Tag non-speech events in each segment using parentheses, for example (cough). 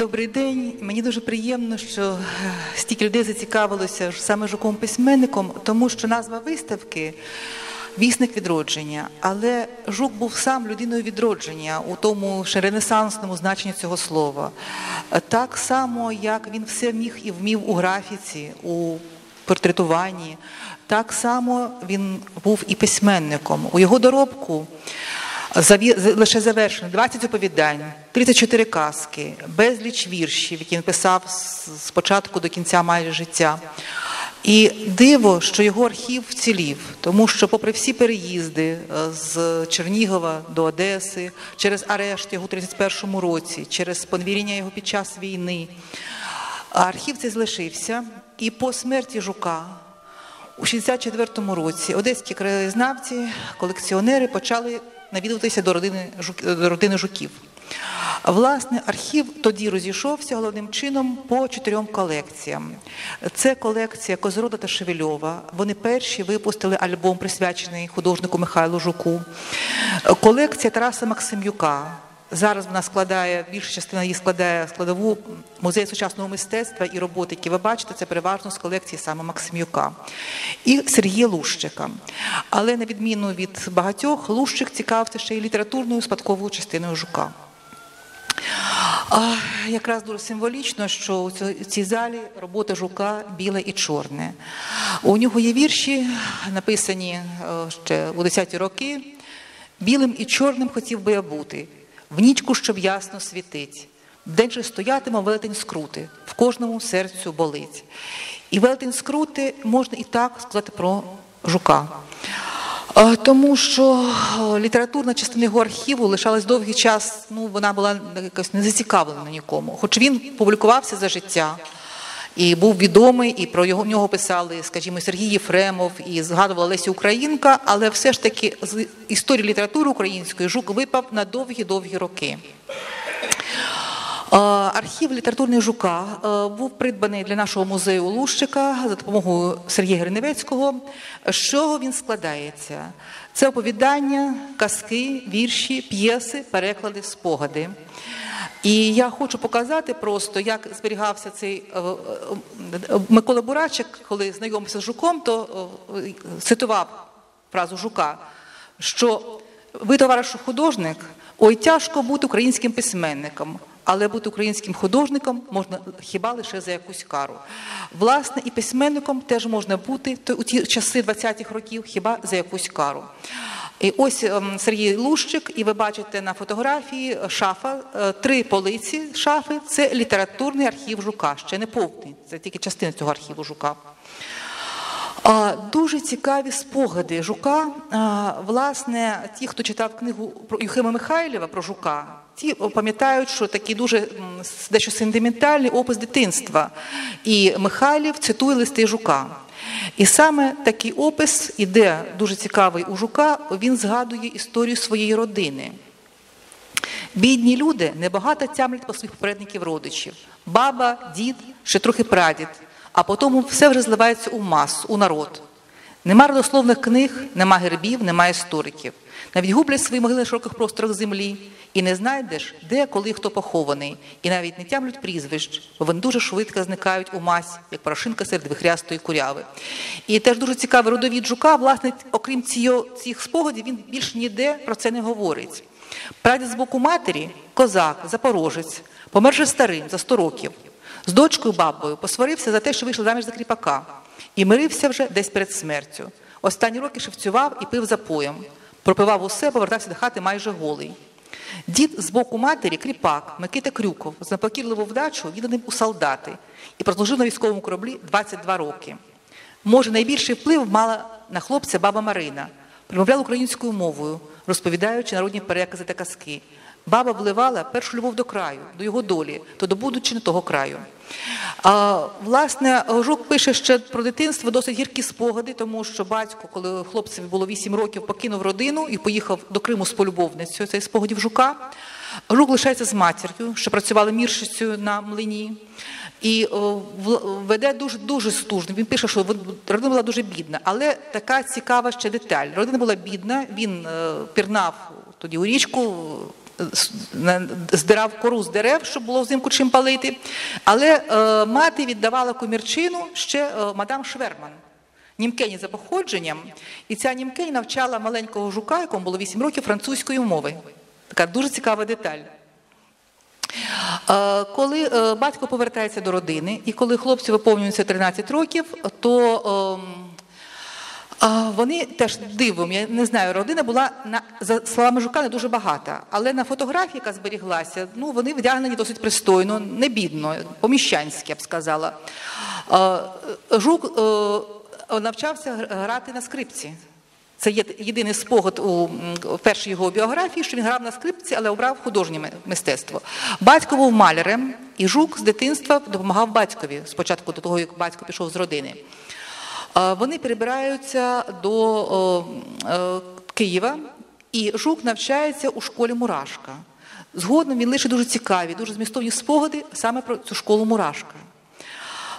Добрий день. Мені дуже приємно, що е, стільки людей зацікавилося саме жуком письменником, тому що назва виставки вісник відродження. Але жук був сам людиною відродження у тому ще ренесансному значенні цього слова. Так само, як він все міг і вмів у графіці, у портретуванні, так само він був і письменником. У його доробку. Лише завершено 20 оповідань, 34 казки, безліч віршів, які він писав з з початку до кінця майже життя. І диво, що його архів вцілів, тому що, попри всі переїзди е, з Чернігова до Одеси, через арешт його у 31-му році, через поневірення його під час війни, архів цей залишився. І по смерті Жука у 64-му році одеські краєзнавці, колекціонери почали навідуватися до родини, до родини жуків. Власне, архів тоді розійшовся головним чином по чотирьом колекціям. Це колекція Козрода та Шевельова. Вони перші випустили альбом, присвячений художнику Михайлу Жуку. Колекція Тараса Максимюка. Зараз вона складає, більша частина її складає складову музею сучасного мистецтва і роботи, які ви бачите, це переважно з колекції саме Максимюка і Сергія Лущика. Але на відміну від багатьох, Лущик цікавився ще й літературною спадковою частиною жука. А, якраз дуже символічно, що у цій залі робота жука біле і чорне. У нього є вірші, написані е, ще у 10-ті роки. Білим і чорним хотів би я бути, в нічку, щоб ясно світить. День же стоятиме велетень скрути, в кожному серцю болить. І велетень скрути можна і так сказати про жука. Тому що літературна частина його архіву лишалась довгий час, ну вона була якось не зацікавлена нікому. Хоч він публікувався за життя і був відомий, і про його нього писали, скажімо, Сергій Єфремов і згадувала Лесі Українка, але все ж таки з історії літератури української жук випав на довгі-довгі роки. Е, Архів літературний жука е, був придбаний для нашого музею Лущика за допомогою Сергія Гриневецького. З чого він складається? Це оповідання, казки, вірші, п'єси, переклади, спогади. І я хочу показати просто, як зберігався цей е, е, е, Микола Бурачик, коли знайомився з жуком, то цитував фразу жука, що ви, товаришу художник, ой, тяжко бути українським письменником, але бути українським художником можна хіба лише за якусь кару. Власне, і письменником теж можна бути у ті часи 20-х років хіба за якусь кару. І ось ем, Сергій Лущик, і ви бачите на фотографії шафа, е, три полиці шафи це літературний архів Жука, ще не повний, це тільки частина цього архіву Жука. Дуже цікаві спогади Жука. Власне, ті, хто читав книгу Юхима Михайлєва про Жука, ті пам'ятають, що такий дуже дещо сентиментальний опис дитинства. І Михайлів цитує листи Жука. І саме такий опис іде дуже цікавий у Жука. Він згадує історію своєї родини. Бідні люди небагато тямлять по своїх попередників родичів. Баба, дід, ще трохи прадід, а потім все вже зливається у масу, у народ. Нема родословних книг, нема гербів, нема істориків. Навіть гублять свої могили на широких просторах землі, і не знайдеш, де, коли хто похований, і навіть не тямлють прізвищ, бо вони дуже швидко зникають у масі, як порошинка серед вихрястої куряви. І теж дуже цікавий родовід жука, власне, окрім цих спогадів, він більш ніде про це не говорить. Прадід з боку матері козак, запорожець, помер старим за 100 років. З дочкою бабою посварився за те, що вийшла заміж за кріпака, і мирився вже десь перед смертю. Останні роки шевцював і пив запоєм. Пропивав усе, повертався до хати майже голий. Дід з боку матері кріпак Микита Крюков з непокірливу вдачу відданим у солдати і прослужив на військовому кораблі 22 роки. Може, найбільший вплив мала на хлопця баба Марина. примовляла українською мовою, розповідаючи народні перекази та казки. Баба вливала першу любов до краю, до його долі, то до будучини того краю. А, власне, Жук пише ще про дитинство досить гіркі спогади, тому що батько, коли хлопцеві було 8 років, покинув родину і поїхав до Криму з полюбовницею. Це спогадів Жука. Жук лишається з матір'ю, що працювала міршицею на млині. І веде дуже дуже стужно. Він пише, що родина була дуже бідна, але така цікава ще деталь. Родина була бідна, він е, пірнав тоді у річку здирав кору з дерев, щоб було взимку чим палити. Але е, мати віддавала комірчину ще е, мадам Шверман. Німкені за походженням, і ця німкені навчала маленького жука, якому було 8 років, французької мови. Така дуже цікава деталь. Е, Коли батько повертається до родини, і коли хлопцю виповнюється 13 років, то ем, Вони теж дивом, я не знаю, родина була на за словами жука не дуже багата, але на фотографії, яка зберіглася, ну вони вдягнені досить пристойно, не бідно, по-міщанськи, я б сказала. Жук е, навчався грати на скрипці. Це є єдиний спогад у першій його біографії, що він грав на скрипці, але обрав художнє мистецтво. Батько був малярем, і жук з дитинства допомагав батькові спочатку до того, як батько пішов з родини. Вони перебираються до е, Києва, і Жук навчається у школі Мурашка. Згодом він лише дуже цікаві, дуже змістовні спогади саме про цю школу Мурашка.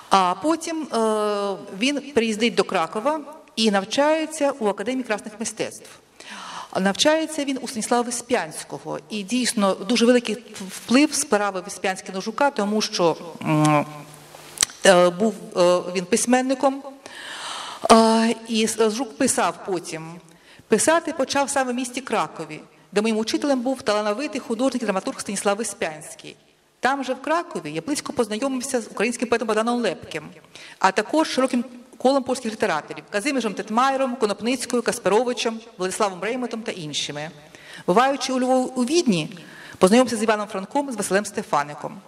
А потім е, він приїздить до Кракова і навчається у Академії красних мистецтв. Навчається він у Станіслава Веспянського. І дійсно дуже великий вплив справи Веспянський на Жука, тому що е, був він письменником. І Жук писав потім. Писати почав саме в місті Кракові, де моїм учителем був талановитий художник і драматург Станіслав Веспянський. Там же в Кракові я близько познайомився з українським поетом Богданом Лепким, а також широким колом польських літераторів Казиміжем Тетмайером, Конопницькою, Касперовичем, Владиславом Реймотом та іншими. Буваючи у Львові у Відні, познайомився з Іваном Франком, з Василем Стефаником.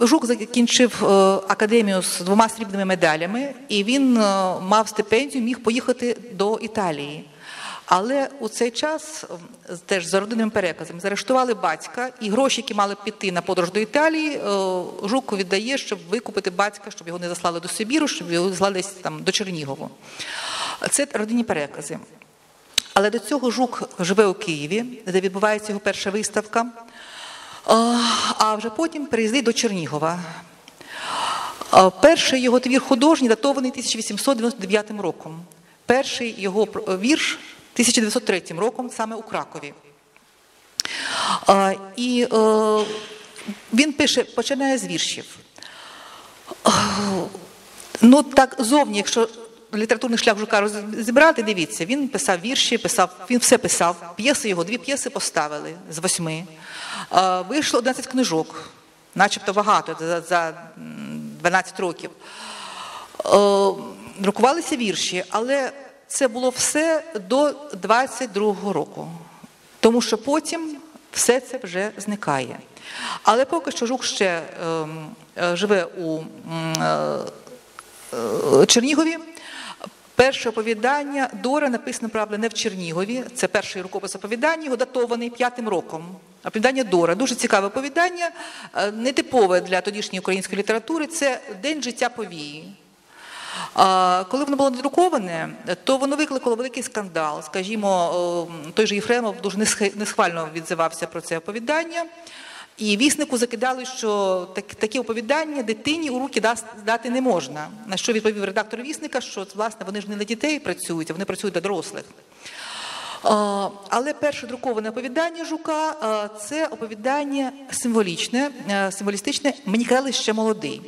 Жук закінчив е, академію з двома срібними медалями, і він е, мав стипендію, міг поїхати до Італії. Але у цей час е, теж за родинним переказом заарештували батька, і гроші, які мали піти на подорож до Італії, Жук віддає, щоб викупити батька, щоб його не заслали до Сибіру, щоб його заслали десь там до Чернігову. Це родинні перекази. Але до цього Жук живе у Києві, де відбувається його перша виставка. А, вже потім переїздить до Чернігова. Перший його твір художній датований 1899 роком. Перший його вірш 1903 роком саме у Кракові. І е, він пише, починає з віршів. Ну так зовні, якщо літературний шлях Жука розібрати, дивіться, він писав вірші, писав, він все писав. П'єси його, дві п'єси поставили з восьми. Е, Вийшло 11 книжок, начебто багато за, за 12 років. Е, Друкувалися вірші, але це було все до 22-го року. Тому що потім все це вже зникає. Але поки що Жук ще ем, е, живе у Чернігові. Перше оповідання Дора написано, правда, не в Чернігові. Це перший рукопис оповідання, його датований п'ятим роком. Оповідання Дора. Дуже цікаве оповідання, е, нетипове для тодішньої української літератури. Це День життя повії. Коли воно було надруковане, то воно викликало великий скандал. Скажімо, той же Єфремов дуже несхвально відзивався про це оповідання. І віснику закидали, що так, такі оповідання дитині у руки дати не можна. На що відповів редактор вісника, що власне вони ж не на дітей працюють, а вони працюють для дорослих. Але перше друковане оповідання Жука це оповідання символічне, символістичне. Мені казали ще молодий.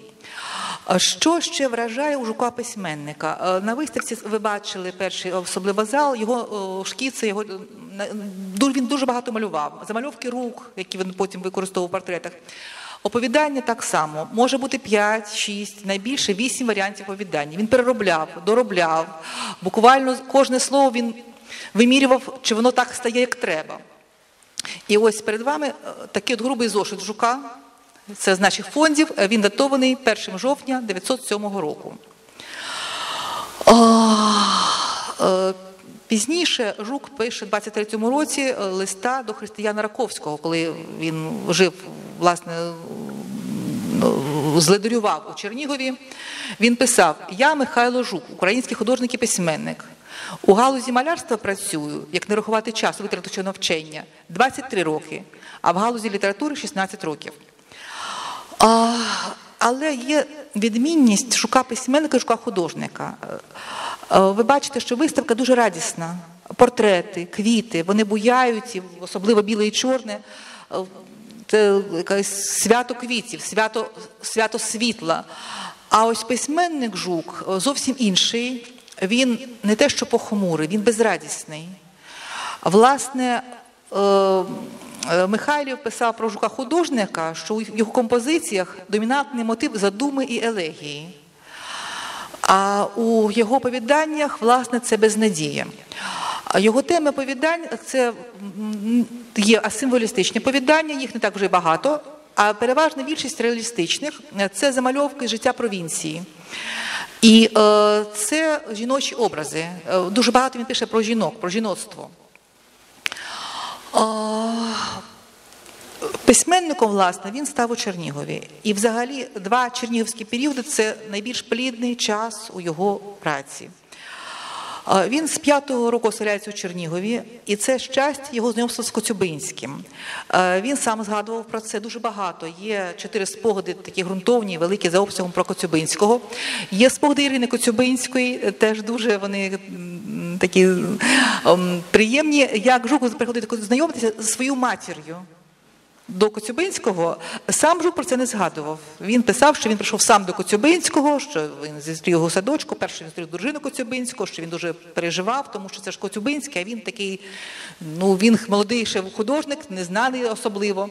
Що ще вражає у Жука письменника? На виставці ви бачили перший особливо зал, його шкіци, його він дуже багато малював. Замальовки рук, які він потім використовував в портретах. Оповідання так само може бути 5, 6, найбільше 8 варіантів оповідання. Він переробляв, доробляв. Буквально кожне слово він вимірював, чи воно так стає, як треба. І ось перед вами е, такий от грубий зошит жука. Це з наших фондів. Е, Він датований 1 жовтня 907 року. Е, Пізніше Жук пише в 23-му році листа до Християна Раковського, коли він жив, власне, зледарював у Чернігові. Він писав: Я Михайло Жук, український художник і письменник. У галузі малярства працюю, як не рахувати часу, витративши навчання, 23 роки, а в галузі літератури 16 років. А, але є відмінність жука письменника і жука художника. Е, е, Ви бачите, що виставка дуже радісна. портрети, квіти, вони буяють, особливо біле і чорне. е, Це якесь свято квітів, свято, свято світла. А ось письменник Жук зовсім інший. Він не те, що похмурий, він безрадісний. Власне, е, е, Михайлів писав про Жука художника, що у його композиціях домінантний мотив задуми і елегії. А у його оповіданнях, власне, це безнадія. Його теми оповідань це є асимволістичні оповідання, їх не так вже багато, а переважна більшість реалістичних це замальовки життя провінції. І е, це жіночі образи. Е, Дуже багато він пише про жінок, про жіноцтво. Е, Письменником, власне, він став у Чернігові. І взагалі два чернігівські періоди це найбільш плідний час у його праці. Він з п'ятого року оселяється у Чернігові, і це щастя його знайомства з Коцюбинським. Він сам згадував про це дуже багато. Є чотири спогади, такі ґрунтовні, великі за обсягом про Коцюбинського. Є спогади Ірини Коцюбинської, теж дуже вони такі приємні. Як Жуков приходить знайомитися зі своєю матір'ю до Коцюбинського, сам Жук про це не згадував. Він писав, що він прийшов сам до Коцюбинського, що він зустрів його садочку, перше він зустрів дружину Коцюбинського, що він дуже переживав, тому що це ж Коцюбинський, а він такий, ну він молодий ще художник, незнаний особливо.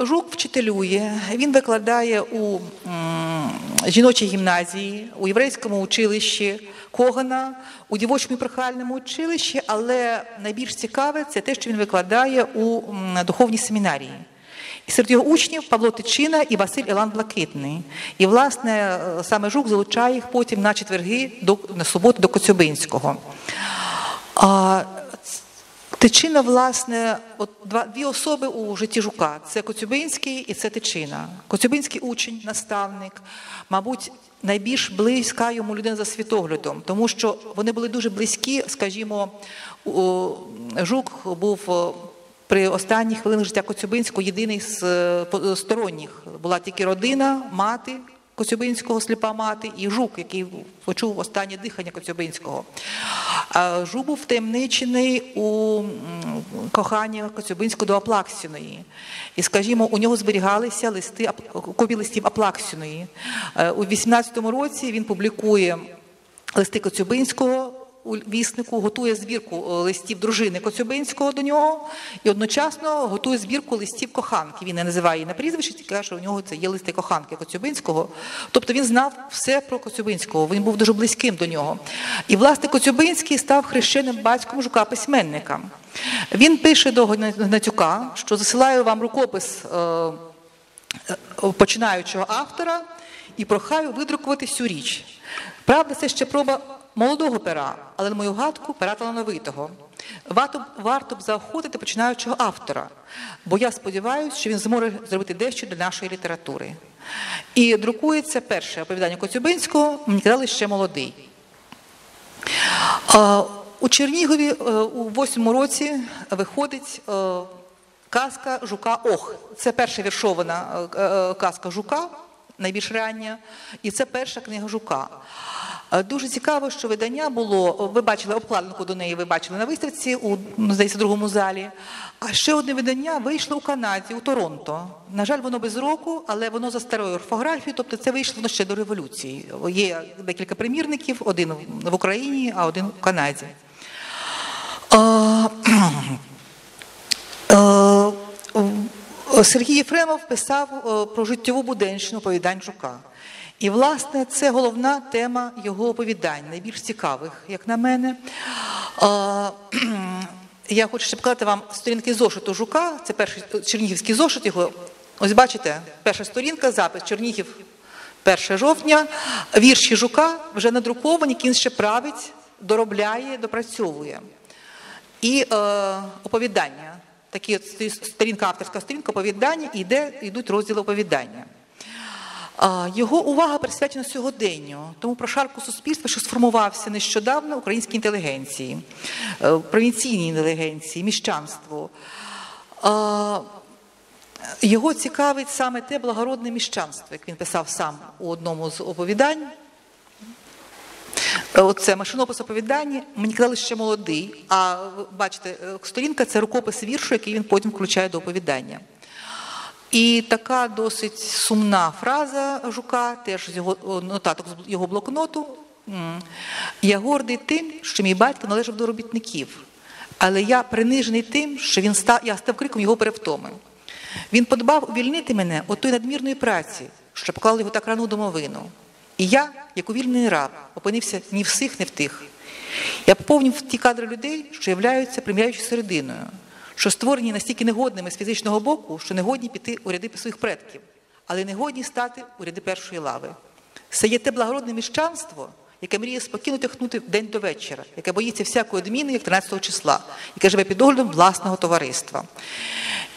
Жук вчителює, він викладає у жіночій гімназії, у єврейському училищі Когана, у дівочому і прохальному училищі, але найбільш цікаве це те, що він викладає у духовній семінарії. І серед його учнів Павло Тичина і Василь Ілан Блакитний. І, власне, е, саме Жук залучає їх потім на четверги до, на суботу до Коцюбинського. А, Тичина, власне, от два дві особи у житті Жука: це Коцюбинський і це Тичина. Коцюбинський учень, наставник, мабуть, найбільш близька йому людина за світоглядом, тому що вони були дуже близькі. Скажімо, Жук був при останніх хвилинах життя Коцюбинського єдиний з е, сторонніх. Була тільки родина, мати. Коцюбинського сліпа мати і жук, який почув останнє дихання Коцюбинського. Жук був втаємничений у коханні Коцюбинського до Аплаксіної. І, скажімо, у нього зберігалися листи копі листів Аплаксіної. Е, У 18-му році він публікує листи Коцюбинського у віснику, готує збірку е, листів дружини Коцюбинського до нього і одночасно готує збірку листів коханки. Він не називає її на прізвище, тільки каже, що у нього це є листи коханки Коцюбинського. Тобто він знав все про Коцюбинського, він був дуже близьким до нього. І, власне, Коцюбинський став хрещеним батьком жука письменника. Він пише до Гнатюка, що засилаю вам рукопис. е, е, починаючого автора і прохаю видрукувати цю річ. Правда, це ще проба молодого пера, але на мою гадку пера талановитого. Варто, варто б заохотити починаючого автора, бо я сподіваюся, що він зможе зробити дещо для нашої літератури. І друкується перше оповідання Коцюбинського, мені казали, ще молодий. У Чернігові е, у восьмому році виходить е, казка Жука Ох. Це перша віршована е, казка Жука, найбільш рання, і це перша книга Жука. Дуже цікаво, що видання було. Ви бачили обкладинку до неї, ви бачили на виставці у ну, здається, другому залі. А ще одне видання вийшло у Канаді, у Торонто. На жаль, воно без року, але воно за старою орфографією, тобто це вийшло ще до революції. Є декілька примірників, один в Україні, а один у Канаді. (clears throat) Сергій Єфремов писав е, про життєву буденщину оповідань Жука. І, власне, це головна тема його оповідань, найбільш цікавих, як на мене. Я хочу ще показати вам сторінки зошиту Жука. Це перший чернігівський зошит його. Ось бачите, перша сторінка, запис Чернігів 1 жовтня. Вірші Жука вже надруковані, які він ще править, доробляє, допрацьовує. І е, оповідання. Такі от сторінка, авторська сторінка, оповідання, і йдуть розділи оповідання. Його увага присвячена сьогоденню, тому про шарку суспільства, що сформувався нещодавно українській інтелігенції, е, провінційній інтелігенції, міщанству. Його цікавить саме те благородне міщанство, як він писав сам у одному з оповідань. Оце машинопис оповідання. Мені казали, ще молодий. А бачите, е, сторінка це рукопис віршу, який він потім включає до оповідання. І така досить сумна фраза жука, теж з його нотаток з його блокноту. Я гордий тим, що мій батько належав до робітників, але я принижений тим, що він став, я став криком його перевтоми. Він подбав увільнити мене от тої надмірної праці, що поклали його так рано у домовину. І я, як увільнений раб, опинився ні в сих, ні в тих. Я поповнив ті кадри людей, що являються приміряючою серединою, що створені настільки негодними з фізичного боку, що не годні піти у ряди своїх предків, але не годні стати у ряди першої лави. Це є те благородне міщанство, яке мріє спокійно тихнути день до вечора, яке боїться всякої одміни, як 13 числа, яке живе під оглядом власного товариства.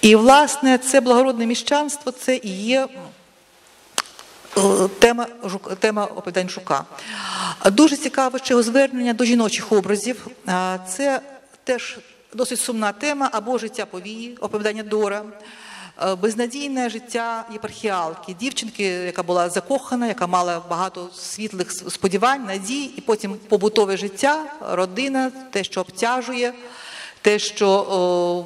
І, власне, це благородне міщанство це і є е, тема, тема оповідань Жука. Дуже цікаве ще звернення до жіночих образів. Це теж досить сумна тема або життя повії, оповідання Дора. е, Безнадійне життя єпархіалки, дівчинки, яка була закохана, яка мала багато світлих сподівань, надій, і потім побутове життя, родина, те, що обтяжує, те, що о,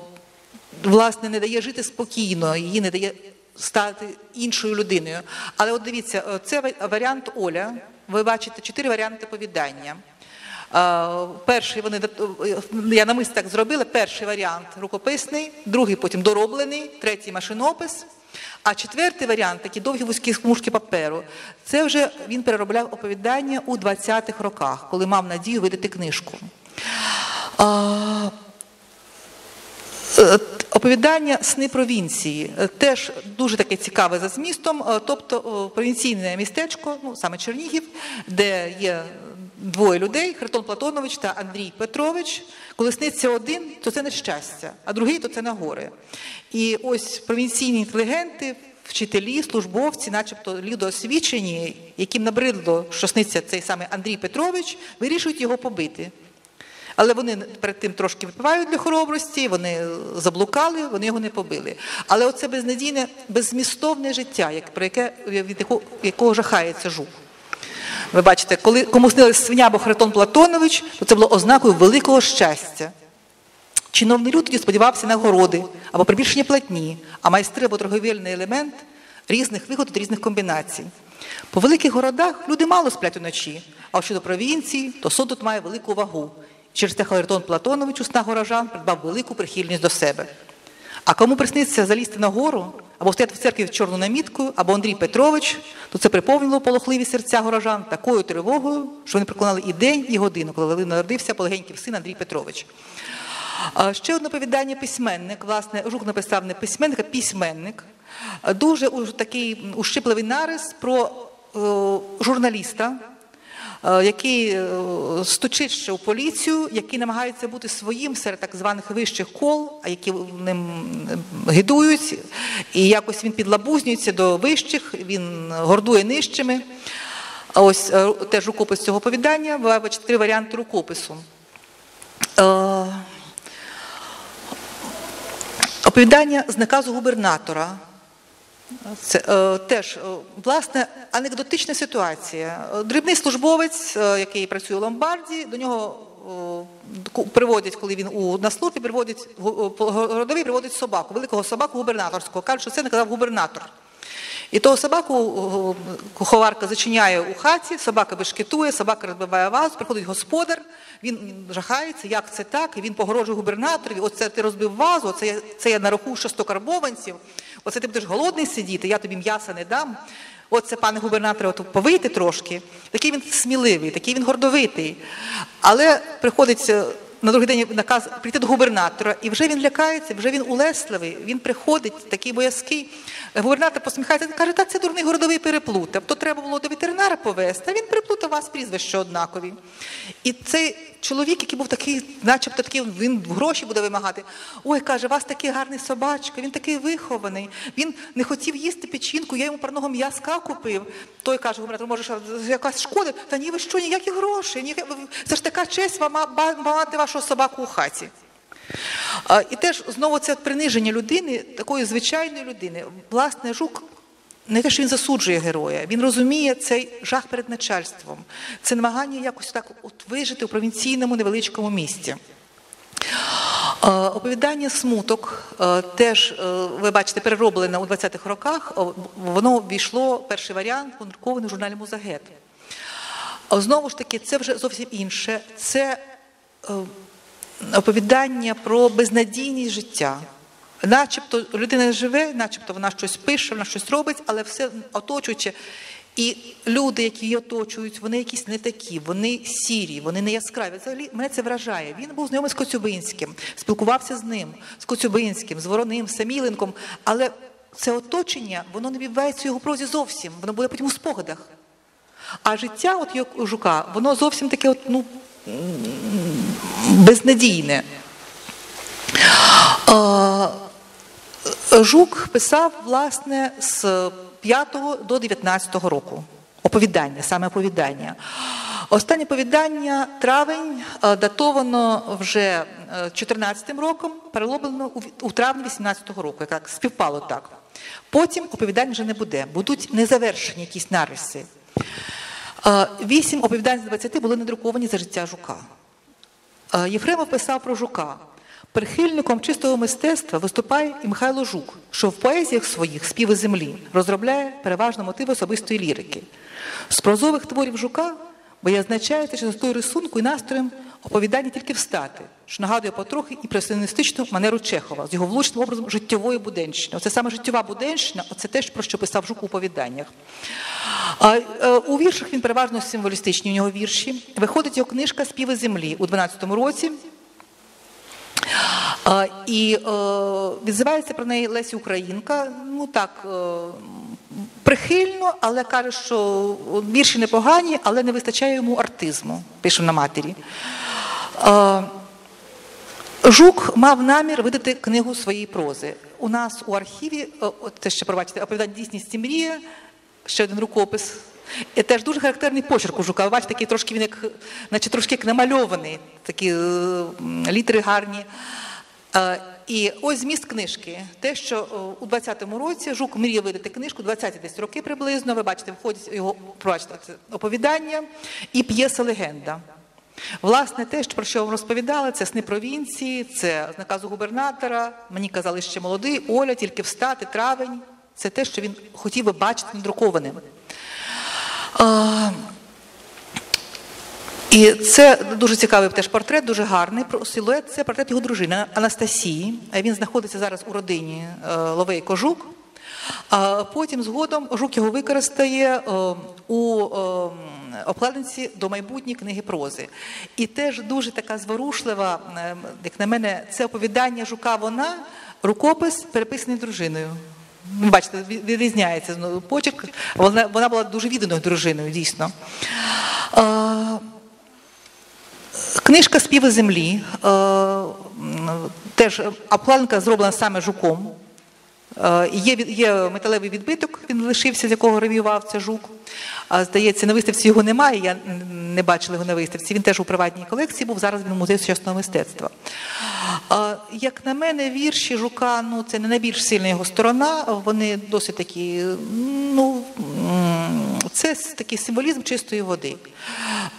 власне не дає жити спокійно, її не дає стати іншою людиною. Але от дивіться, е, це варіант Оля. Ви бачите чотири варіанти повідання. Перший вони я намисто так зробила. Перший варіант рукописний, другий потім дороблений, третій машинопис. А четвертий варіант, такі довгі вузькі смужки паперу, це вже він переробляв оповідання у 20-х роках, коли мав надію видати книжку. А, Е, Оповідання Сни провінції теж дуже таке цікаве за змістом. Е, Тобто провінційне містечко, ну саме Чернігів, де є двоє людей: Хритон Платонович та Андрій Петрович. Коли сниться один, то це нещастя, а другий то це нагоре. І ось провінційні інтелігенти, вчителі, службовці, начебто людоосвічені, яким набридло, що сниться цей самий Андрій Петрович, вирішують його побити. Але вони перед тим трошки випивають для хоробрості, вони заблукали, вони його не побили. Але оце безнадійне, беззмістовне життя, як, про яке, від якого, якого жахається жук. Ви бачите, коли кому снилась свиня або Хритон Платонович, то це було ознакою великого щастя. Чиновний люд тоді сподівався на городи або прибільшення платні, а майстри або торговельний елемент різних вигод різних комбінацій. По великих городах люди мало сплять уночі, а щодо провінції, то сон тут має велику вагу. Через те Халертон Платонович у снах горожан придбав велику прихильність до себе. А кому присниться залізти на гору, або стояти в церкві чорну наміткою, або Андрій Петрович, то це приповнило полохливі серця горожан такою тривогою, що вони проклинали і день, і годину, коли народився полегенький син Андрій Петрович. Ще одне повідання письменник. Власне, Жук написав не письменник, а письменник. Дуже уж такий ущипливий нарис про е, журналіста, який е, стучить ще у поліцію, який намагається бути своїм серед так званих вищих кол, а які ним гидують, і якось він підлабузнюється до вищих, він гордує нижчими. Ось е, теж рукопис цього повідання, ви бачите три варіанти рукопису. Е, Оповідання з наказу губернатора. Це е, теж е, власне анекдотична ситуація. Е, Дрібний службовець, е, який працює у ломбарді, до нього приводять, коли він у на службі, приводять городовий приводить собаку, великого собаку губернаторського. Кажуть, що це наказав губернатор. І того собаку куховарка зачиняє у хаті, собака бешкетує, собака розбиває вазу, приходить господар, він жахається, як це так, і він погрожує губернаторові, оце ти розбив вазу, оце я, це я нарахую що 100 карбованців, оце ти будеш голодний сидіти, я тобі м'яса не дам. Оце, пане губернаторе, от повийти трошки. Такий він сміливий, такий він гордовитий. Але приходить на другий день наказ прийти до губернатора, і вже він лякається, вже він улесливий, він приходить, такий боязкий. Губернатор посміхається, каже, та це дурний городовий переплутав. То треба було до ветеринара повезти, а він переплутав вас прізвище однакові. І цей чоловік, який був такий, начебто такий, він гроші буде вимагати. Ой, каже, у вас такий гарний собачка, він такий вихований. Він не хотів їсти печінку, я йому парного м'язка купив. Той каже, губернатор, може, якась шкода? Та ні, ви що, ніякі гроші. Ні... Це ж така честь вам ма- мати вашого собаку у хаті. І теж знову це приниження людини, такої звичайної людини. Власне, жук не те, що він засуджує героя, він розуміє цей жах перед начальством, це намагання якось так от вижити у провінційному невеличкому місті. Оповідання смуток теж, е, ви бачите, перероблене у 20-х роках. Воно ввійшло, перший варіант, надрукований в журналі Музагет. Знову ж таки, це вже зовсім інше. Це оповідання про безнадійність життя. Начебто людина живе, начебто вона щось пише, вона щось робить, але все оточуюче. І люди, які її оточують, вони якісь не такі, вони сірі, вони не яскраві. Взагалі мене це вражає. Він був знайомий з Коцюбинським, спілкувався з ним, з Коцюбинським, з Вороним, з Саміленком. Але це оточення, воно не відбувається в його прозі зовсім. Воно буде потім у спогадах. А життя от жука, воно зовсім таке, от, ну, безнадійне. Жук писав, власне, з 5 до 19 року. Оповідання, саме оповідання. Останнє оповідання травень е, датовано вже 14 роком, перелоблено у, травні 18 року, як співпало так. Потім оповідань вже не буде, будуть незавершені якісь нариси. Вісім оповідань з 20 були надруковані за життя Жука. Єфремов писав про Жука. Прихильником чистого мистецтва виступає і Михайло Жук, що в поезіях своїх співи землі розробляє переважно мотиви особистої лірики. З прозових творів Жука виязначається чистотою рисунку і настроєм оповідання тільки встати, що нагадує потрохи і пресионістичну манеру Чехова з його влучним образом життєвої буденщини. Оце саме життєва буденщина, оце те, про що писав Жук у оповіданнях. А, е, у віршах він переважно символістичні у нього вірші. Виходить його книжка Співи землі у 12-му році. А, І е, відзивається про неї Лесі Українка. Ну так, е, прихильно, але каже, що вірші непогані, але не вистачає йому артизму, пише на матері. Жук мав намір видати книгу своєї прози. У нас у архіві, е, це ще пробачте, оповідання дійсність і мрія, ще один рукопис. І теж дуже характерний почерк у Жука. Ви бачите, такий трошки він як, наче трошки як намальований, такі е, літери гарні. І ось зміст книжки. Те, що е, у 20-му році Жук мріє видати книжку, 20-ті десь роки приблизно. Ви бачите, входять його пробачте, оповідання і п'єса легенда. Власне, те, про що вам розповідала, це сни провінції, це з наказу губернатора. Мені казали, ще молодий, Оля, тільки встати, травень. Це те, що він хотів би бачити надрукованим. І це дуже цікавий теж портрет, дуже гарний. Про силует це портрет його дружини Анастасії. Він знаходиться зараз у родині е, Ловейко Жук. А потім згодом Жук його використає е, у е, обкладинці до майбутньої книги прози. І теж дуже така зворушлива, е, як на мене, це оповідання Жука вона, рукопис, переписаний дружиною. Бачите, відрізняється ну, почерк. Вона, вона була дуже відданою дружиною, дійсно. Книжка Співи землі. Теж обкладинка зроблена саме жуком. Е, Є, є металевий відбиток, він лишився, з якого рев'ював це жук. Здається, на виставці його немає, я не бачила його на виставці. Він теж у приватній колекції був, зараз він у музеї сучасного мистецтва. Як на мене, вірші жука ну, це не найбільш сильна його сторона, вони досить такі, ну, це такий символізм чистої води.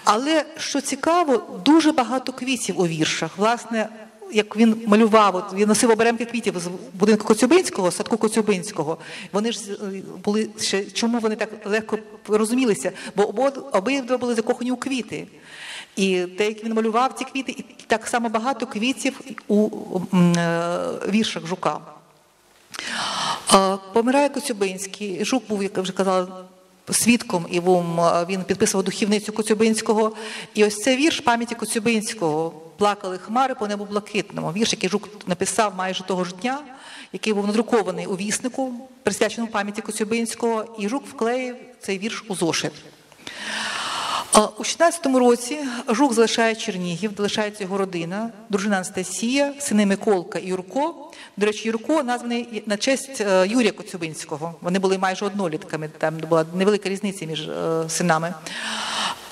Але що цікаво, дуже багато квітів у віршах. Власне, як він малював, він носив оберемки квітів з будинку Коцюбинського, садку Коцюбинського. Вони ж е, були ще чому вони так легко розумілися? Бо обидва були закохані у квіти. І те, як він малював ці квіти, і так само багато квітів у е, віршах Жука. Помирає Коцюбинський. Жук був, як я вже казала, свідком, і він підписував духівницю Коцюбинського. І ось це вірш пам'яті Коцюбинського. Плакали хмари по небу блакитному. Вірш, який Жук написав майже того ж дня, який був надрукований у віснику, присвяченому пам'яті Коцюбинського, і Жук вклеїв цей вірш у зошит. У 16-му році Жук залишає Чернігів, залишається його родина, дружина Анастасія, сини Миколка і Юрко. До речі, Юрко названий на честь е, Юрія Коцюбинського. Вони були майже однолітками, там була невелика різниця між е, синами.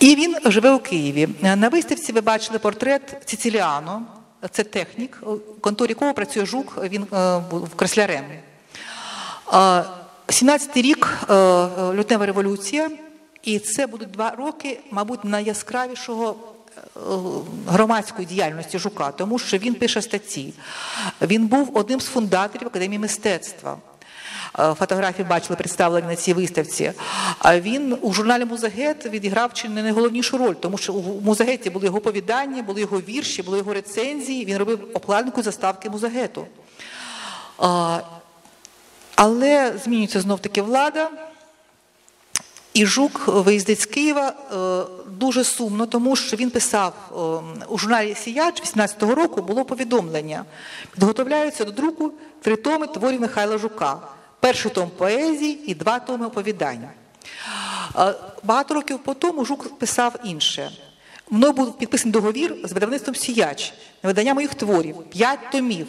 І він живе у Києві. Е, На виставці ви бачили портрет Цициліано, це технік, у конторі якого працює Жук, він е, був креслярем. А, 17-й рік е, е, лютнева революція, і це будуть два роки, мабуть, найяскравішого е, громадської діяльності Жука, тому що він пише статті. Він був одним з фундаторів Академії мистецтва. Е, Фотографії бачили представлені на цій виставці. А він у журналі Музагет відіграв чи не найголовнішу роль, тому що у Музагеті були його повідання, були його вірші, були його рецензії. Він робив обкладинку заставки Музагету. Але змінюється знов таки влада. І Жук виїздить з Києва е, дуже сумно, тому що він писав е, у журналі Сіяч 18-го року було повідомлення. Підготовляються до друку три томи творів Михайла Жука. Перший том поезії і два томи оповідань. Багато років по тому Жук писав інше. Мною був підписаний договір з видавництвом Сіяч на видання моїх творів, п'ять томів,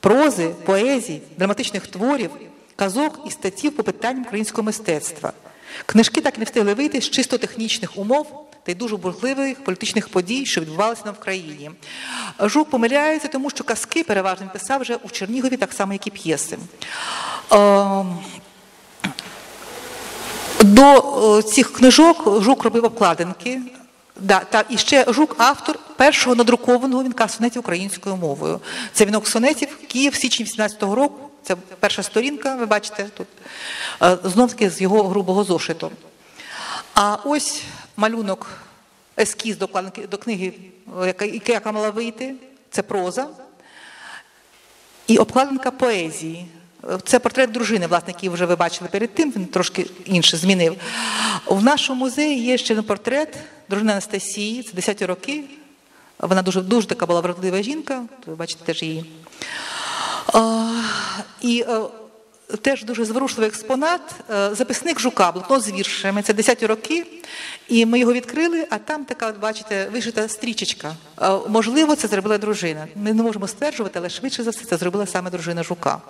прози, поезій, драматичних творів, казок і статтів по питанням українського мистецтва. Книжки так не встигли вийти з чисто технічних умов та й дуже бурхливих політичних подій, що відбувалися нам в країні. Жук помиляється, тому що казки переважно писав вже у Чернігові, так само, як і п'єси. Ем, До е, цих книжок Жук робив обкладинки. Да, та, і ще Жук автор першого надрукованого вінка сонетів українською мовою. Це вінок сонетів Київ, січень 18-го року. Це перша сторінка, ви бачите тут. Е, Знов таки з його грубого зошиту. А ось малюнок, ескіз до, до книги, е, яка, яка мала вийти. Це проза. І обкладинка поезії. Це портрет дружини, власне, який вже ви бачили перед тим, він трошки інше змінив. В нашому музеї є ще один портрет дружини Анастасії, це 10 роки. Вона дуже, дуже така була вродлива жінка, ви бачите теж її. А, і е, теж дуже зворушливий експонат, е, записник жука, блокнот з віршами. Це 10 роки. І ми його відкрили, а там така, бачите, вишита стрічечка. Е, Можливо, це зробила дружина. Ми не можемо стверджувати, але швидше за все це зробила саме дружина жука.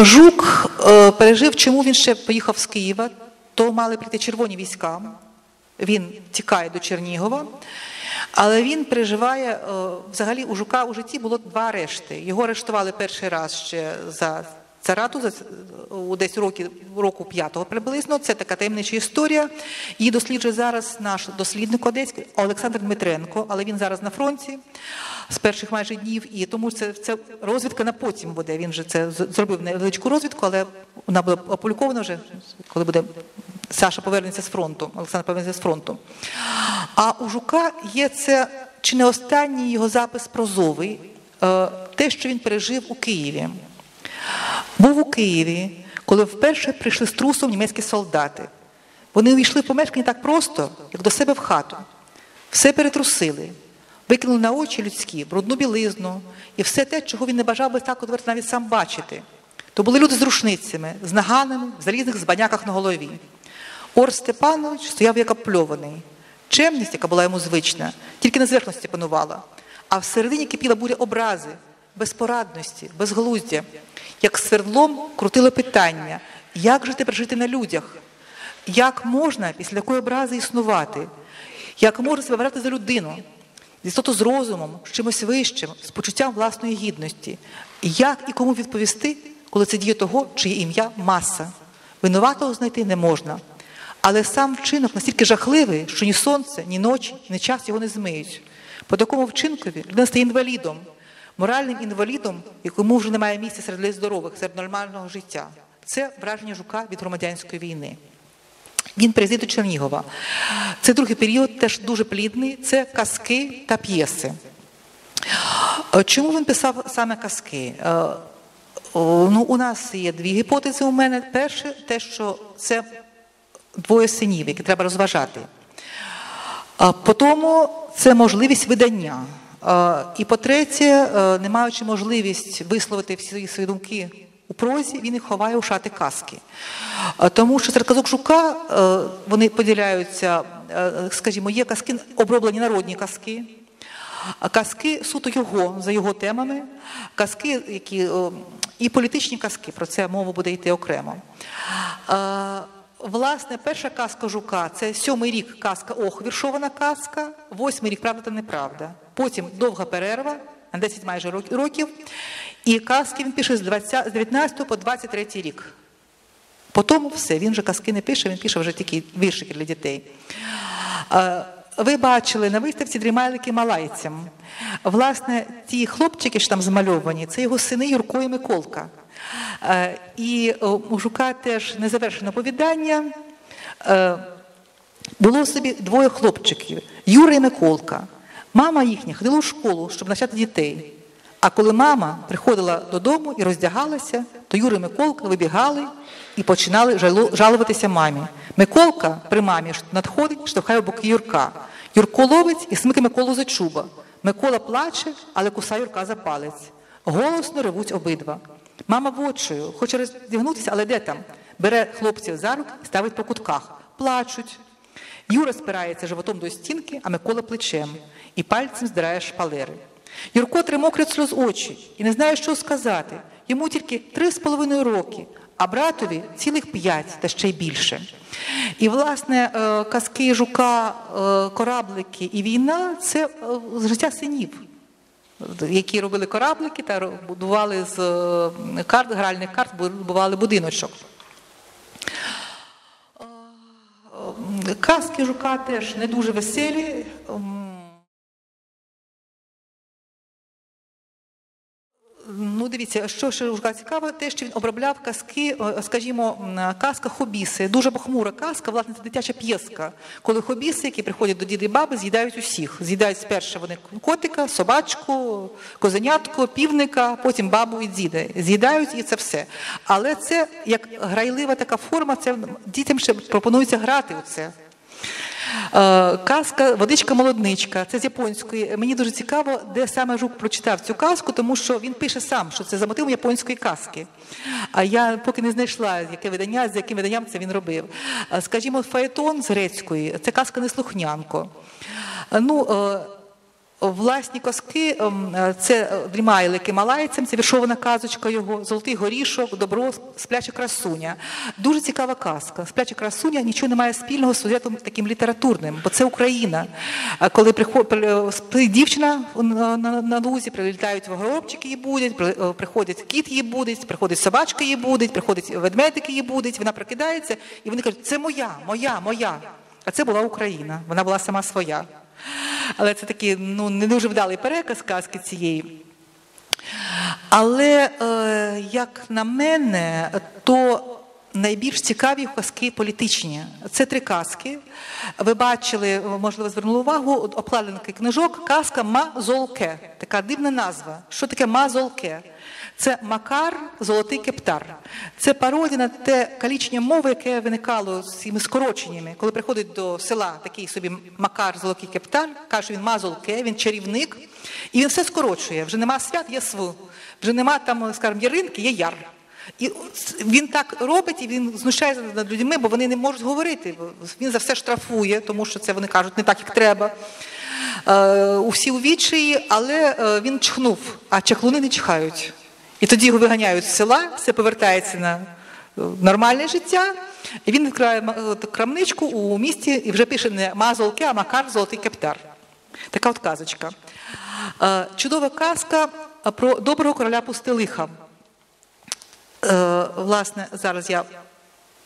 Жук е, пережив, чому він ще поїхав з Києва, то мали прийти червоні війська. Він тікає до Чернігова, але він переживає е, взагалі у Жука у житті було два арешти. Його арештували перший раз ще за царату, за десь роки, року п'ятого приблизно. Це така таємнича історія. Її досліджує зараз наш дослідник одеський Олександр Дмитренко, але він зараз на фронті з перших майже днів, і тому це, це розвідка на потім буде. Він же це зробив невеличку розвідку, але вона буде опублікована вже, коли буде Саша повернеться з фронту, Олександр повернеться з фронту. А у Жука є це чи не останній його запис прозовий, е, те, що він пережив у Києві. Був у Києві, коли вперше прийшли з трусом німецькі солдати. Вони увійшли в помешкання так просто, як до себе в хату. Все перетрусили, викинули на очі людські, брудну білизну і все те, чого він не бажав би так отверто навіть сам бачити. То були люди з рушницями, з наганами, в залізних збаняках на голові. Ор Степанович стояв як опльований. Чемність, яка була йому звична, тільки на зверхності панувала, а всередині кипіла буря образи, безпорадності, безглуздя. Як свердлом крутило питання, як жити на людях, як можна після такої образи існувати, як можна себе брати за людину, істоту з розумом, з чимось вищим, з почуттям власної гідності. Як і кому відповісти, коли це діє того, чиє ім'я маса. Винуватого знайти не можна. Але сам вчинок настільки жахливий, що ні сонце, ні ночі, ні час його не змиють. По такому вчинкові людина стає інвалідом, моральним інвалідом, якому вже немає місця серед здорових, серед нормального життя. Це враження жука від громадянської війни. Він приїздить до Чернігова. Це другий період, теж дуже плідний. Це казки та п'єси. Е, Чому він писав саме казки? Е, Ну, у нас є дві гіпотези у мене. Перше, те, що це двоє синів, які треба розважати. По тому це можливість видання. І по-третє, е, не маючи можливість висловити всі свої думки у прозі, він їх ховає у шати казки. Тому що серед казок Жука е, вони поділяються, е, скажімо, є казки, оброблені народні казки, казки суто його за його темами, казки, які і політичні казки, про це мова буде йти окремо. Власне, перша казка жука це сьомий рік казка Ох, віршована казка, восьмий рік правда та неправда. Потім довга перерва, на 10 майже рок- років. І казки він пише з 20 з 19 по 23 рік. По тому все, він вже казки не пише, він пише вже тільки віршики для дітей. Е, Ви бачили на виставці дрімайлики малайцям. Власне, ті хлопчики, що там змальовані, це його сини Юрко і Миколка. Е, І о, у Жука теж незавершене оповідання. Е, Було собі двоє хлопчиків Юра і Миколка. Мама їхня ходила у школу, щоб навчати дітей. А коли мама приходила додому і роздягалася, то Юра і Миколка вибігали і починали жалуватися мамі. Миколка при мамі надходить, штовхає в боки Юрка. Юрко ловить і смикає Миколу за чуба. Микола плаче, але кусає Юрка за палець. Голосно ревуть обидва. Мама вочою, хоче роздягнутися, але де там? Бере хлопців за руки, ставить по кутках. Плачуть. Юра спирається животом до стінки, а Микола плечем і пальцем здирає шпалери. Юрко тримокрить сльоз очі і не знає, що сказати. Йому тільки три з половиною роки, а братові цілих п'ять та ще й більше. І, власне, е, казки жука, е, кораблики і війна це е, з життя синів які робили кораблики та будували з карт, гральних карт, будували будиночок. Казки жука теж не дуже веселі. Ну, дивіться, що ще цікаво, те, що він обробляв казки, скажімо, казка Хобіси. Дуже похмура казка, власне, це дитяча п'єска. Коли хобіси, які приходять до діди і баби, з'їдають усіх. З'їдають спершу вони котика, собачку, козенятку, півника, потім бабу і діда. З'їдають і це все. Але це як грайлива така форма, це дітям ще пропонується грати у це. Е, Казка Водичка молодничка. Це з японської. Мені дуже цікаво, де саме Жук прочитав цю казку, тому що він пише сам, що це за мотивом японської казки. А я поки не знайшла, яке видання, з яким виданням це він робив. Е, Скажімо, Фаетон з грецької це казка Неслухнянко. Е, Ну, Власні казки ем, е, це дрімайлики малайцям, це віршована казочка його, золотий горішок, добро, спляча красуня. Дуже цікава казка. Спляча красуня нічого не має спільного з сюжетом таким літературним, бо це Україна. Коли приходить дівчина на, лузі, прилітають горобчики її будуть, при- е, приходить кіт її будить, приходить собачка її будить, приходить ведмедик її будить, вона прокидається, і вони кажуть, це моя, моя, моя. А це була Україна, вона була сама своя. Але це такий ну, не дуже вдалий переказ казки цієї. Але, е, як на мене, то найбільш цікаві казки політичні. Це три казки. Ви бачили, можливо, звернули увагу, обкладинки книжок, казка Мазолке. Така дивна назва. Що таке Мазолке? Це Макар Золотий Кептар. Це пародія на те калічення мови, яке виникало з цими скороченнями. Коли приходить до села такий собі Макар Золотий Кептар, каже, він Мазолке, він чарівник, і він все скорочує. Вже нема свят, є св. Вже нема там, скажімо, яринки, є яр. І він так робить, і він знущається над людьми, бо вони не можуть говорити. Він за все штрафує, тому що це вони кажуть не так, як треба. Е, у відчаї, але е, він чхнув, а чаклуни не чхають. І тоді його виганяють з села, все повертається на е, нормальне життя. І він відкриває е, крамничку у місті і вже пише не Мазолке, а Макар Золотий Кептар. Така от казочка. Е, Чудова казка про доброго короля Пустелиха. Власне, зараз я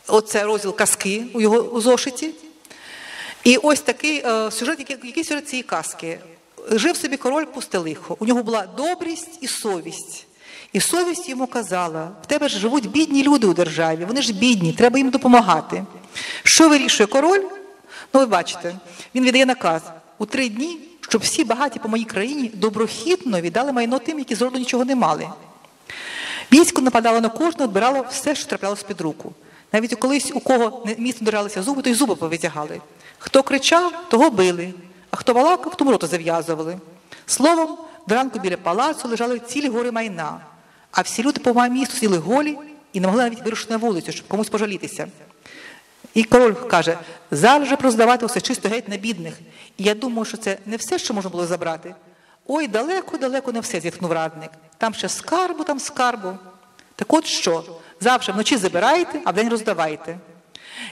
оце розділ казки у його у зошиті. І ось такий сюжет, який, який сюжет цієї казки. Жив собі король Пустелихо. У нього була добрість і совість. І совість йому казала: в тебе ж живуть бідні люди у державі, вони ж бідні, треба їм допомагати. Що вирішує король? Ну, ви бачите, він віддає наказ у три дні, щоб всі багаті по моїй країні доброхітно віддали майно тим, які зроду нічого не мали. Військо нападало на кожного, відбирало все, що траплялося під руку. Навіть колись у кого міцно держалися зуби, то й зуби повитягали. Хто кричав, того били, а хто балакав, тому рота зав'язували. Словом, до ранку біля палацу лежали цілі гори майна, а всі люди по моєму місту сіли голі і не могли навіть вирушити на вулицю, щоб комусь пожалітися. І король каже: зараз же проздавати все чисто геть на бідних. І я думаю, що це не все, що можна було забрати. Ой, далеко-далеко не все, зітхнув радник. Там ще скарбу, там скарбу. Так от що? Завжди вночі забирайте, а вдень роздавайте.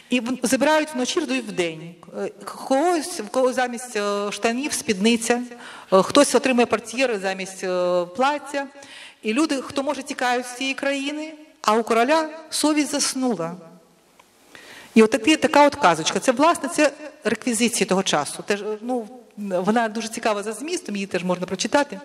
І забирають вночі, роздають вдень. Е, Когось, в кого замість е, штанів спідниця, е, хтось отримує портьєри замість плаття. І люди, хто може, тікають з цієї країни, а у короля совість заснула. І от такі, така от казочка. Це, власне, це реквізиції того часу. Теж, ну, вона дуже цікава за змістом, її теж можна прочитати.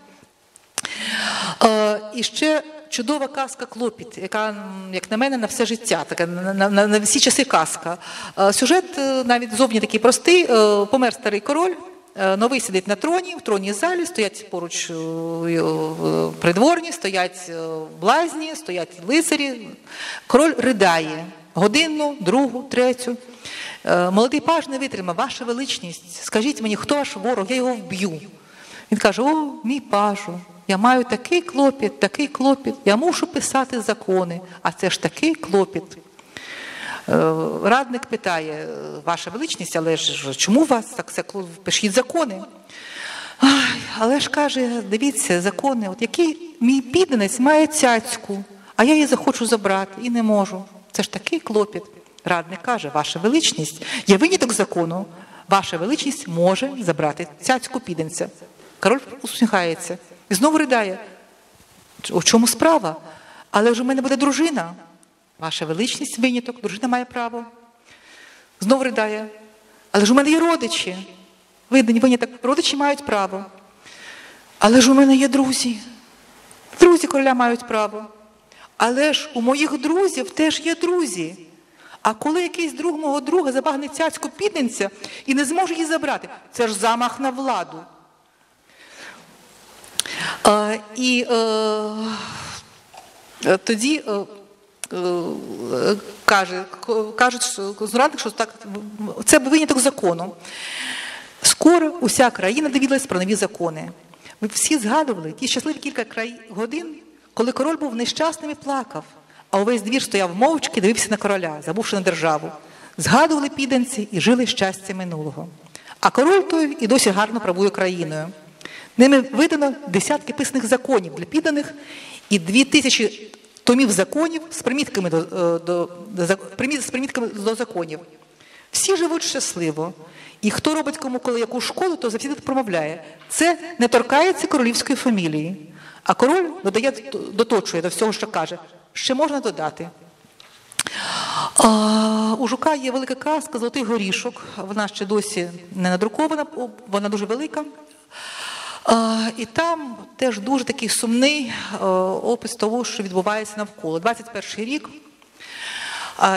Е, і ще чудова казка Клопіт, яка, як на мене, на все життя, така на, на, на, всі часи казка. Е, сюжет е, навіть зовні такий простий. Е, помер старий король. Е, Новий сидить на троні, в тронній залі стоять поруч е, е, придворні, стоять блазні, стоять лицарі. Король ридає годинну, другу, третю. Молодий паж не витримав, ваша величність, скажіть мені, хто ваш ворог, я його вб'ю. Він каже: О, мій пажу, я маю такий клопіт, такий клопіт, я мушу писати закони, а це ж такий клопіт. Е, Радник питає, ваша величність, але ж чому вас так це пишіть закони? Ай, але ж каже, дивіться, закони, от який мій підданець має цяцьку, а я її захочу забрати і не можу. Це ж такий клопіт. Радник каже, ваша величність, є виняток закону, ваша величність може забрати цяцьку підданця. Король усміхається і знову ридає. У чому справа? Але ж у мене буде дружина. Ваша величність виняток, дружина має право. Знову ридає. Але ж у мене є родичі. Видані виняток, родичі мають право. Але ж у мене є друзі. Друзі короля мають право. Але ж у моїх друзів теж є друзі. А коли якийсь друг мого друга забагне цяцьку підненця і не зможе її забрати, це ж замах на владу. А, і е, тоді е, каже, кажуть, зрадник, що так це виняток закону. Скоро уся країна довідалась про нові закони. Ви всі згадували ті щасливі кілька край... годин, коли король був нещасним і плакав, а увесь двір стояв мовчки, дивився на короля, забувши на державу. Згадували підданці і жили щастя минулого. А король той і досі гарно правує країною. Ними видано десятки писаних законів для підданих і дві тисячі томів законів з примітками до, е, до, до, з примітками до законів. Всі живуть щасливо. І хто робить кому коли яку школу, то завжди промовляє. Це не торкається королівської фамілії. А король додає, доточує до всього, що каже. Ще можна додати. А, у Жука є велика казка Золотий горішок. Вона ще досі не надрукована, вона дуже велика. І там теж дуже такий сумний е, опис того, що відбувається навколо. 21 рік.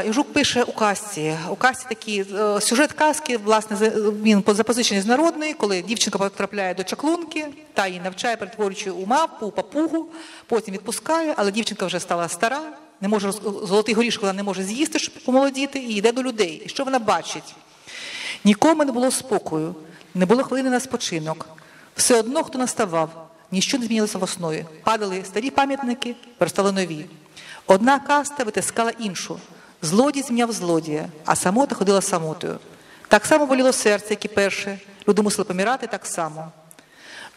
І Жук пише у казці. У казці такий е, сюжет казки, власне, він по- запозичений з народної, коли дівчинка потрапляє до чаклунки, та її навчає, перетворюючи у мавпу, у папугу, потім відпускає, але дівчинка вже стала стара, не може золотий горішок вона не може з'їсти, щоб помолодіти, і йде до людей. І що вона бачить? Нікому не було спокою, не було хвилини на спочинок. Все одно, хто наставав, ніщо не змінилося в основі. Падали старі пам'ятники, перестали нові. Одна каста витискала іншу. Злодій зміняв злодія, а самота ходила самотою. Так само боліло серце, як і перше. Люди мусили помирати так само.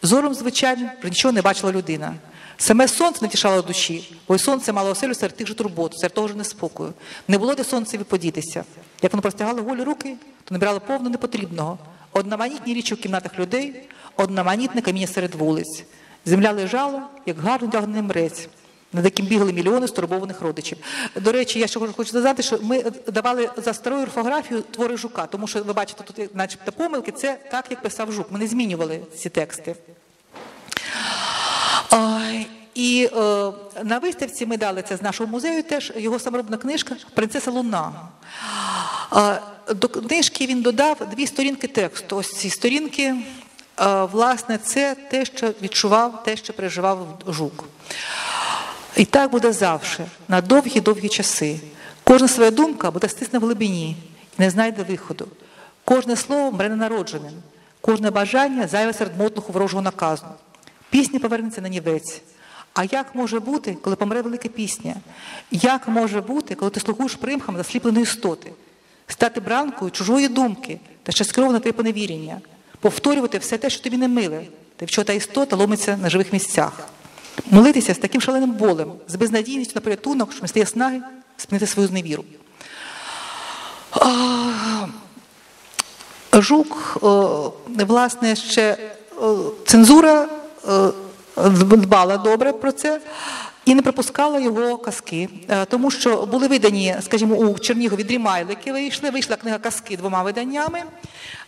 Зором, звичайно, нічого не бачила людина. Саме сонце не тішало душі, бо й сонце мало оселю серед тих же турбот, серед того ж неспокою. Не було де сонцеві подітися. Як воно простягало голі руки, то набирало повно непотрібного. Одноманітні річі в кімнатах людей, одноманітне каміння серед вулиць. Земля лежала, як гарно тягнений мрець, над яким бігали мільйони стурбованих родичів. До речі, я ще хочу додати, що ми давали за старою орфографію твори жука, тому що ви бачите, тут начебто помилки, це так, як писав жук. Ми не змінювали ці тексти. А, І е, на виставці ми дали це з нашого музею теж його саморобна книжка Принцеса Луна. А, До книжки він додав дві сторінки тексту. Ось ці сторінки, е, власне, це те, що відчував, те, що переживав жук. І так буде завжди, на довгі-довгі часи. Кожна своя думка буде стисне в глибині і не знайде виходу. Кожне слово мре ненародженим, кожне бажання зайве серед мотлуху ворожого наказу. Пісня повернеться на нівець. А як може бути, коли помре велика пісня? Як може бути, коли ти слухаєш примхам засліпленої істоти? Стати бранкою чужої думки та ще скероване твоє поневірення, повторювати все те, що тобі не миле, та в істота ломиться на живих місцях. Молитися з таким шаленим болем, з безнадійністю на порятунок, що не стає снаги спинити свою зневіру. Жук, е, власне, ще е, цензура е, дбала добре про це і не пропускала його казки, Е, тому що були видані, скажімо, у Чернігові дрімайлики вийшли, вийшла книга казки двома виданнями,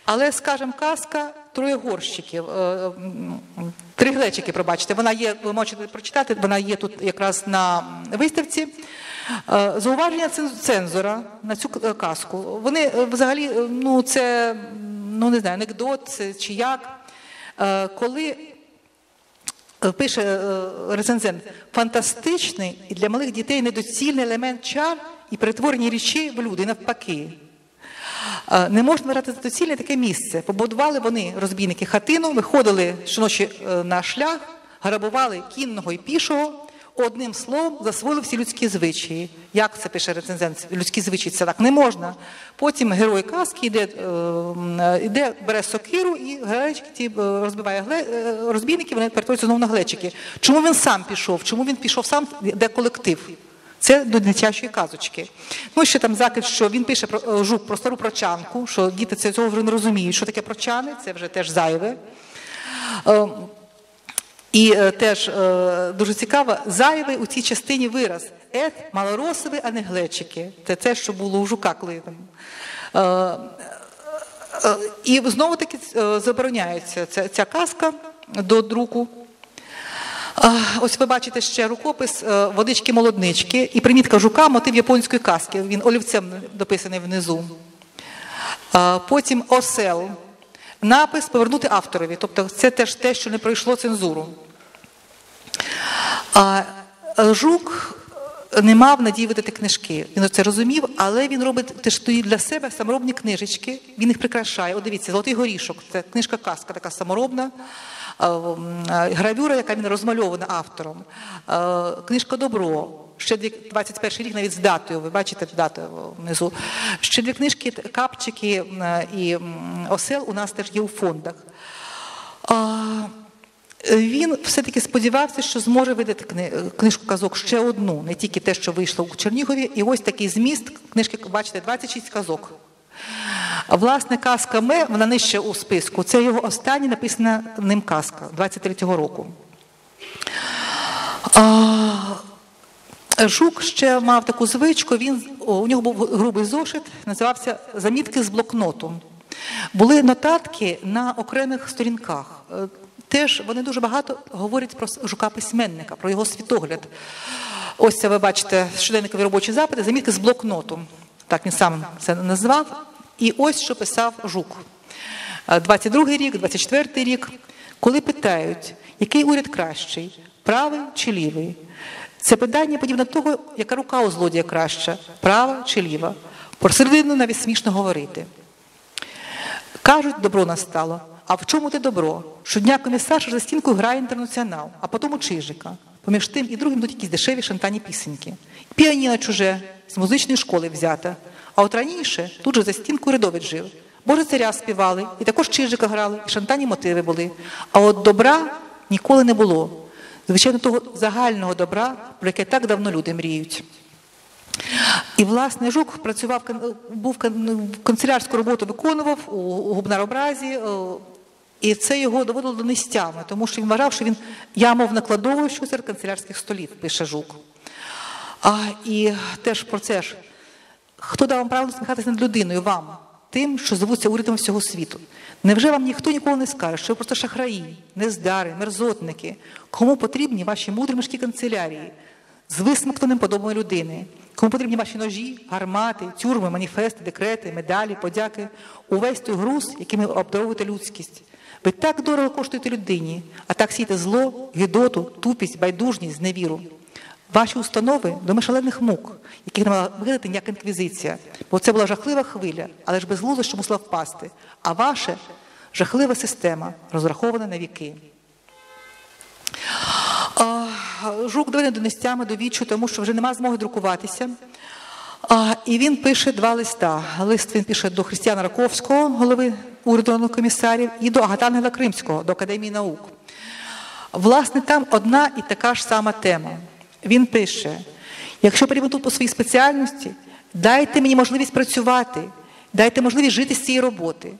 але, скажімо, казка троє горщиків, е, три глечики, пробачте, вона є, ви можете прочитати, вона є тут якраз на виставці. Е, Зауваження цен- цензора на цю казку. Вони взагалі, ну це ну не знаю, анекдот чи як. Коли пише е, рецензент, фантастичний і для малих дітей недоцільний елемент чар і перетворені річі в люди, навпаки. Е, Не можна вирати за доцільне таке місце. Побудували вони, розбійники, хатину, виходили щоночі е, на шлях, грабували кінного і пішого. Одним словом, засвоїли всі людські звичаї. Як це пише рецензент? Людські звичаї це так не можна. Потім герой казки йде, е, е, йде бере сокиру і глечики е, розбиває розбійники, вони перетворюються знову на глечики. Чому він сам пішов? Чому він пішов сам, де колектив? Це до дитячої казочки. Ну, ще там закид, що він пише про жук про стару прочанку, що діти цього вже не розуміють, що таке прочани, це вже теж зайве. І е, теж е, дуже цікаво, зайвий у цій частині вираз ет малоросовий, а не глечики. Це те, що було у жука, коли. Е, е, І знову таки е, забороняється ця, ця казка до друку. Ось ви бачите ще рукопис е, водички молоднички і примітка жука, мотив японської казки. Він олівцем дописаний внизу. Потім осел. Напис повернути авторові. Тобто це теж те, що не пройшло цензуру. А жук не мав надії видати книжки. Він це розумів, але він робить теж для себе саморобні книжечки. Він їх прикрашає. От дивіться, золотий горішок. Це книжка казка, така саморобна. Гравюра, яка він розмальована автором. Книжка Добро. Ще дві 21 рік навіть з датою. Ви бачите дату внизу. Ще дві книжки, капчики і осел у нас теж є у фондах. Він все-таки сподівався, що зможе видати книжку казок ще одну, не тільки те, що вийшло у Чернігові. І ось такий зміст книжки, бачите, 26 казок. Власне, казка Ме, вона нижче у списку. Це його остання написана ним казка 23-го року. Жук ще мав таку звичку, він, у нього був грубий зошит, називався Замітки з блокноту. Були нотатки на окремих сторінках. Е, Теж вони дуже багато говорять про жука письменника, про його світогляд. Ось це ви бачите щоденникові робочі запити, замітки з блокноту. Так він сам це назвав. І ось що писав жук. 22-й рік, 24-й рік, коли питають, який уряд кращий, правий чи лівий? Це питання подібне того, яка рука у злодія краща, права чи ліва. Про середину навіть смішно говорити. Кажуть, добро настало. А в чому те добро? Щодня комісар за стінкою грає інтернаціонал, а потім у Чижика. Поміж тим і другим йдуть якісь дешеві шантані пісеньки. Піаніно чуже, з музичної школи взята. А от раніше тут же за стінкою рядовець жив. Боже царя співали, і також Чижика грали, і шантані мотиви були. А от добра ніколи не було. Звичайно, того загального добра, про яке так давно люди мріють. І, власне, Жук працював, був канцелярську роботу виконував у, губнаробразі, е, і це його доводило до нестями, тому що він вважав, що він я мов накладовуючи серед канцелярських столів, пише Жук. А, і теж про це ж. Хто дав вам право насміхатися над людиною? Вам, тим, що звуться урядом всього світу. Невже вам ніхто ніколи не скаже, що ви просто шахраї, нездари, мерзотники? Кому потрібні ваші мудрі канцелярії з висмоктаним подобами людини? Кому потрібні ваші ножі, гармати, тюрми, маніфести, декрети, медалі, подяки, увесь той груз, яким ви обдаровуєте людськість? Ви так дорого коштуєте людині, а так сієте зло, гидоту, тупість, байдужність, зневіру. Ваші установи до шалених мук, яких не мала вигадати ніяка інквізиція, бо це була жахлива хвиля, але ж безглуздо, що мусила впасти. А ваше жахлива система, розрахована на віки. Жук доведений до нестями, до вічу, тому що вже нема змоги друкуватися. А, і він пише два листа. Лист він пише до Християна Раковського, голови уряду комісарів, і до Агатангела Кримського, до Академії наук. Власне, там одна і така ж сама тема. Він пише: якщо тут по своїй спеціальності, Дайте мені можливість працювати, дайте можливість жити з цієї роботи.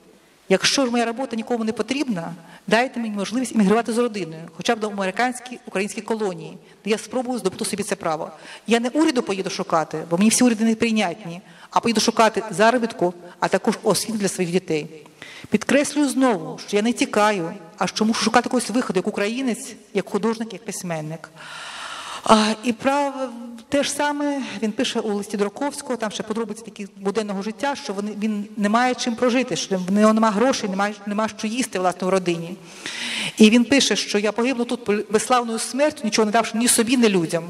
Якщо ж моя робота нікому не потрібна, дайте мені можливість іммігрувати з родиною, хоча б до американській українській колонії, де я спробую здобути собі це право. Я не уряду поїду шукати, бо мені всі уряди не прийнятні, а поїду шукати заробітку, а також освіту для своїх дітей. Підкреслюю знову, що я не тікаю, а що мушу шукати якогось виходу як українець, як художник, як письменник. І прав те ж саме він пише у листі Дроковського, там ще подробиці такі буденного життя, що вони, він не має чим прожити, що в нього немає грошей, немає, немає що їсти власне в родині. І він пише, що я погибну тут безславною смертю, нічого не давши ні собі, ні людям.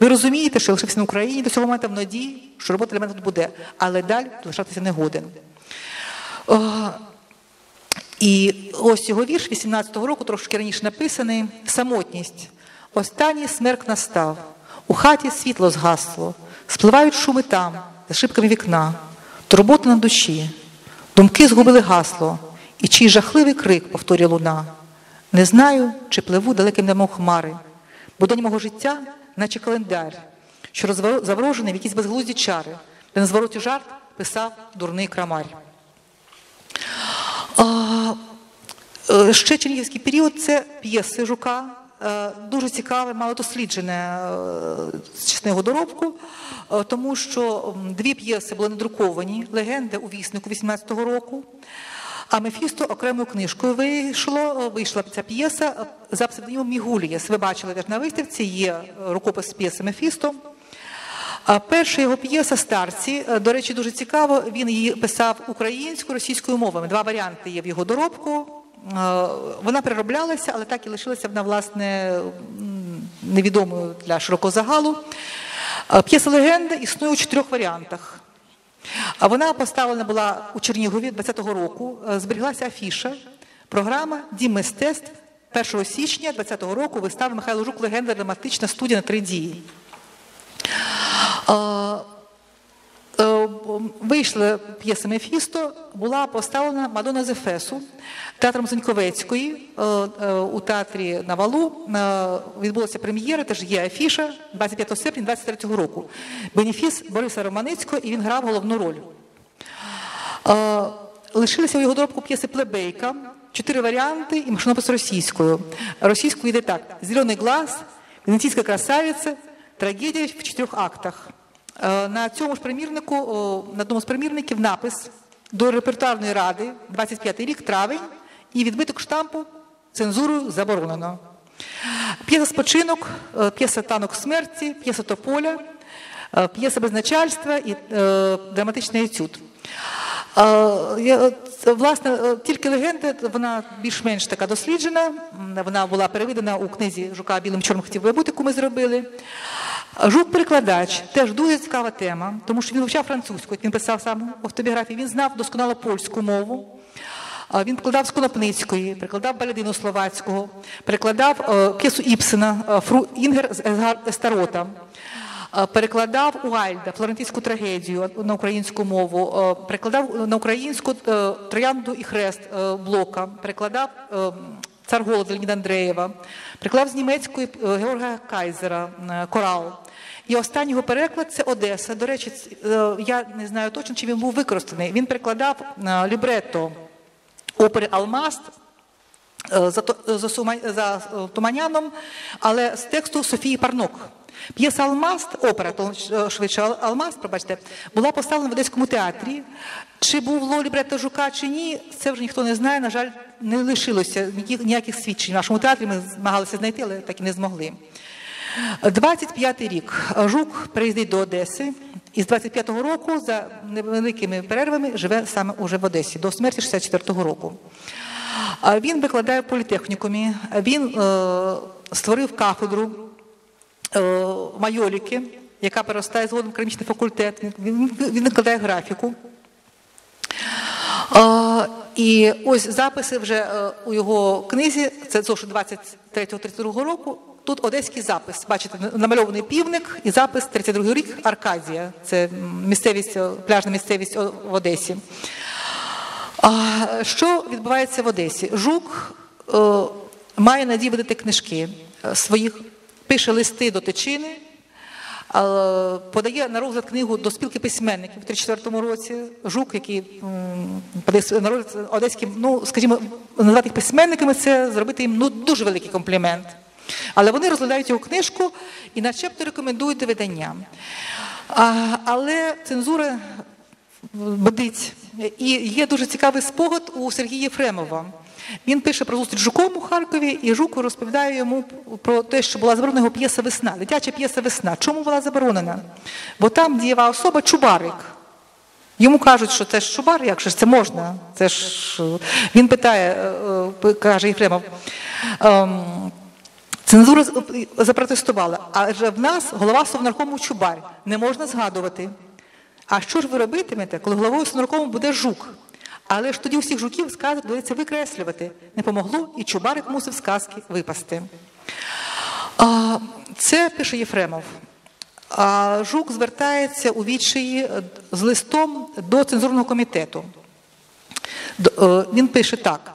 Ви розумієте, що я лишився на Україні до цього моменту в надії, що робота для мене тут буде, але далі лишатися не годен. І ось його вірш 18-го року, трошки раніше написаний Самотність. Останній смерк настав, у хаті світло згасло, спливають шуми там, за шибками вікна, турбота на душі, думки згубили гасло, і чий жахливий крик повторює луна. Не знаю, чи пливу далеким немов хмари, бо день мого життя, наче календар, що заворожений в якісь безглузді чари, де на звороті жарт писав дурний крамарь. А, е, ще чернігівський період це п'єси жука. Е, дуже цікаве, мало досліджене з чесного доробку, е, тому що дві п'єси були надруковані легенди у віснику 18-го року. А Мефісто окремою книжкою вийшло, вийшла ця п'єса за псевдонімом Мігулієс. Ви бачили теж на виставці, є рукопис п'єси Мефісто. Перша його п'єса старці, до речі, дуже цікаво. Він її писав українською російською мовами. Два варіанти є в його доробку. Вона перероблялася, але так і лишилася вона, власне, невідомою для широкого загалу. П'єса легенда існує у чотирьох варіантах. Вона поставлена була у Чернігові 20-го року, зберіглася афіша, програма Дім мистецтв 1 січня 20-го року вистави Михайло Жук Легенда драматична студія на три дії. Е, вийшла п'єса Мефісто, була поставлена Мадона Зефесу театром Заньковецької е, е, у театрі на валу. Відбулася прем'єра, теж є афіша 25 серпня 23 року. Бенефіс Бориса Романицького, і він грав головну роль. Лишилися у його доробку п'єси Плебейка, чотири варіанти і машинопис російською. Російською йде так: Зелений глаз, Венеційська красавиця, трагедія в чотирьох актах. Е, на цьому ж примірнику, на одному з примірників напис до репертуарної ради 25 рік, травень, і відбиток штампу цензурою заборонено. П'єса спочинок, е, п'єса танок смерті, п'єса тополя, е, п'єса безначальства і драматичний етюд. Власне, тільки легенда, вона більш-менш така досліджена. Вона була переведена у книзі Жука Білим чорним хотів би бути, яку ми зробили. Жук-перекладач теж дуже цікава тема, тому що він вивчав французьку, він писав сам автобіографію, він знав досконало польську мову. Він перекладав з Конопницької, перекладав Балядину Словацького, перекладав е, п'єсу Іпсена, е, Фру Інгер Естарота, е, перекладав Уальда, Флорентійську трагедію на українську мову, перекладав на українську Троянду і Хрест Блока, перекладав цар голод Леоніда Андреєва, приклав з німецької е, Георга Кайзера е, Корал. І останній його переклад це Одеса. До речі, е, я не знаю точно, чи він був використаний. Він перекладав лібретто опери Алмаст за Туманяном, але з тексту Софії Парнок. П'єса Алмаст, опера, швидше Алмаст, пробачте, була поставлена в Одеському театрі. Чи було лібретто Жука, чи ні, це вже ніхто не знає. На жаль, не лишилося ніяких свідчень в нашому театрі. Ми змагалися знайти, але так і не змогли. 25-й рік Жук приїздить до Одеси, і з 25-го року за невеликими перервами живе саме уже в Одесі до смерті 64-го року. Він викладає в політехнікумі, він е, створив кафедру е, майоліки, яка переростає згодом в керамічний факультет. Він, він викладає графіку. І ось записи вже е, у його книзі, це зошит 23-32 року. Тут одеський запис. Бачите, намальований півник і запис 32 рік Аркадія. Це місцевість, е, пляжна місцевість в Одесі. Що відбувається в Одесі? Жук е, має надію видати книжки своїх, пише листи до Тичини. Подає на розгляд книгу до спілки письменників у 34 році. Жук, який подає на розгляд одеським, ну скажімо, назвати їх письменниками це зробити їм ну дуже великий комплімент. Але вони розглядають його книжку і начебто рекомендують до видання. А, але цензура бдить. І є дуже цікавий спогад у Сергія Єфремова. Він пише про зустріч з Жуком у Харкові, і Жук розповідає йому про те, що була заборонена його п'єса Весна, дитяча п'єса Весна. Чому була заборонена? Бо там дієва особа Чубарик. Йому кажуть, що це ж Чубар, як же ж це можна? Це ж е, він питає, е, е, каже Єфремов. ем, Цензура запротестувала, адже в нас голова Совнаркому Чубар. Не можна згадувати. А що ж ви робитимете, коли головою Совнаркому буде жук? Але ж тоді усіх жуків сказок доведеться викреслювати. Не помогло, і Чубарик мусив сказки випасти. А, Це пише Єфремов. А Жук звертається у відчаї з листом до цензурного комітету. Е, Він пише так: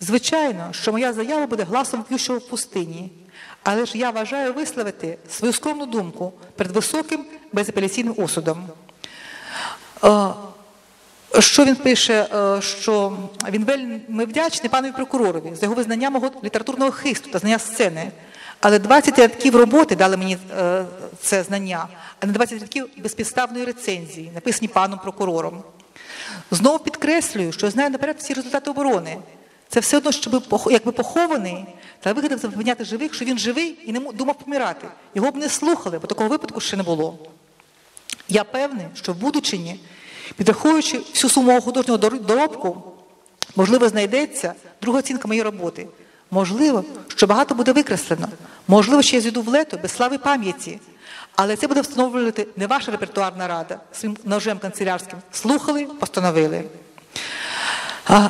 звичайно, що моя заява буде гласом п'ющого в пустині, але ж я вважаю висловити свою скромну думку перед високим безапеляційним осудом. Що він пише, е, що він вельми вдячний панові прокуророві за його визнання мого літературного хисту та знання сцени. Але 20 рядків роботи дали мені е, це знання, а не 20 рядків безпідставної рецензії, написані паном прокурором. Знову підкреслюю, що знаю наперед всі результати оборони. Це все одно, щоб якби похований, та вигадав запевняти живих, що він живий і не думав помирати. Його б не слухали, бо такого випадку ще не було. Я певний, що в будучині, підраховуючи всю суму художнього доробку, можливо, знайдеться друга оцінка моєї роботи. Можливо, що багато буде викреслено. Можливо, що я зійду в лето без слави пам'яті. Але це буде встановлювати не ваша репертуарна рада своїм ножем канцелярським. Слухали, постановили. А,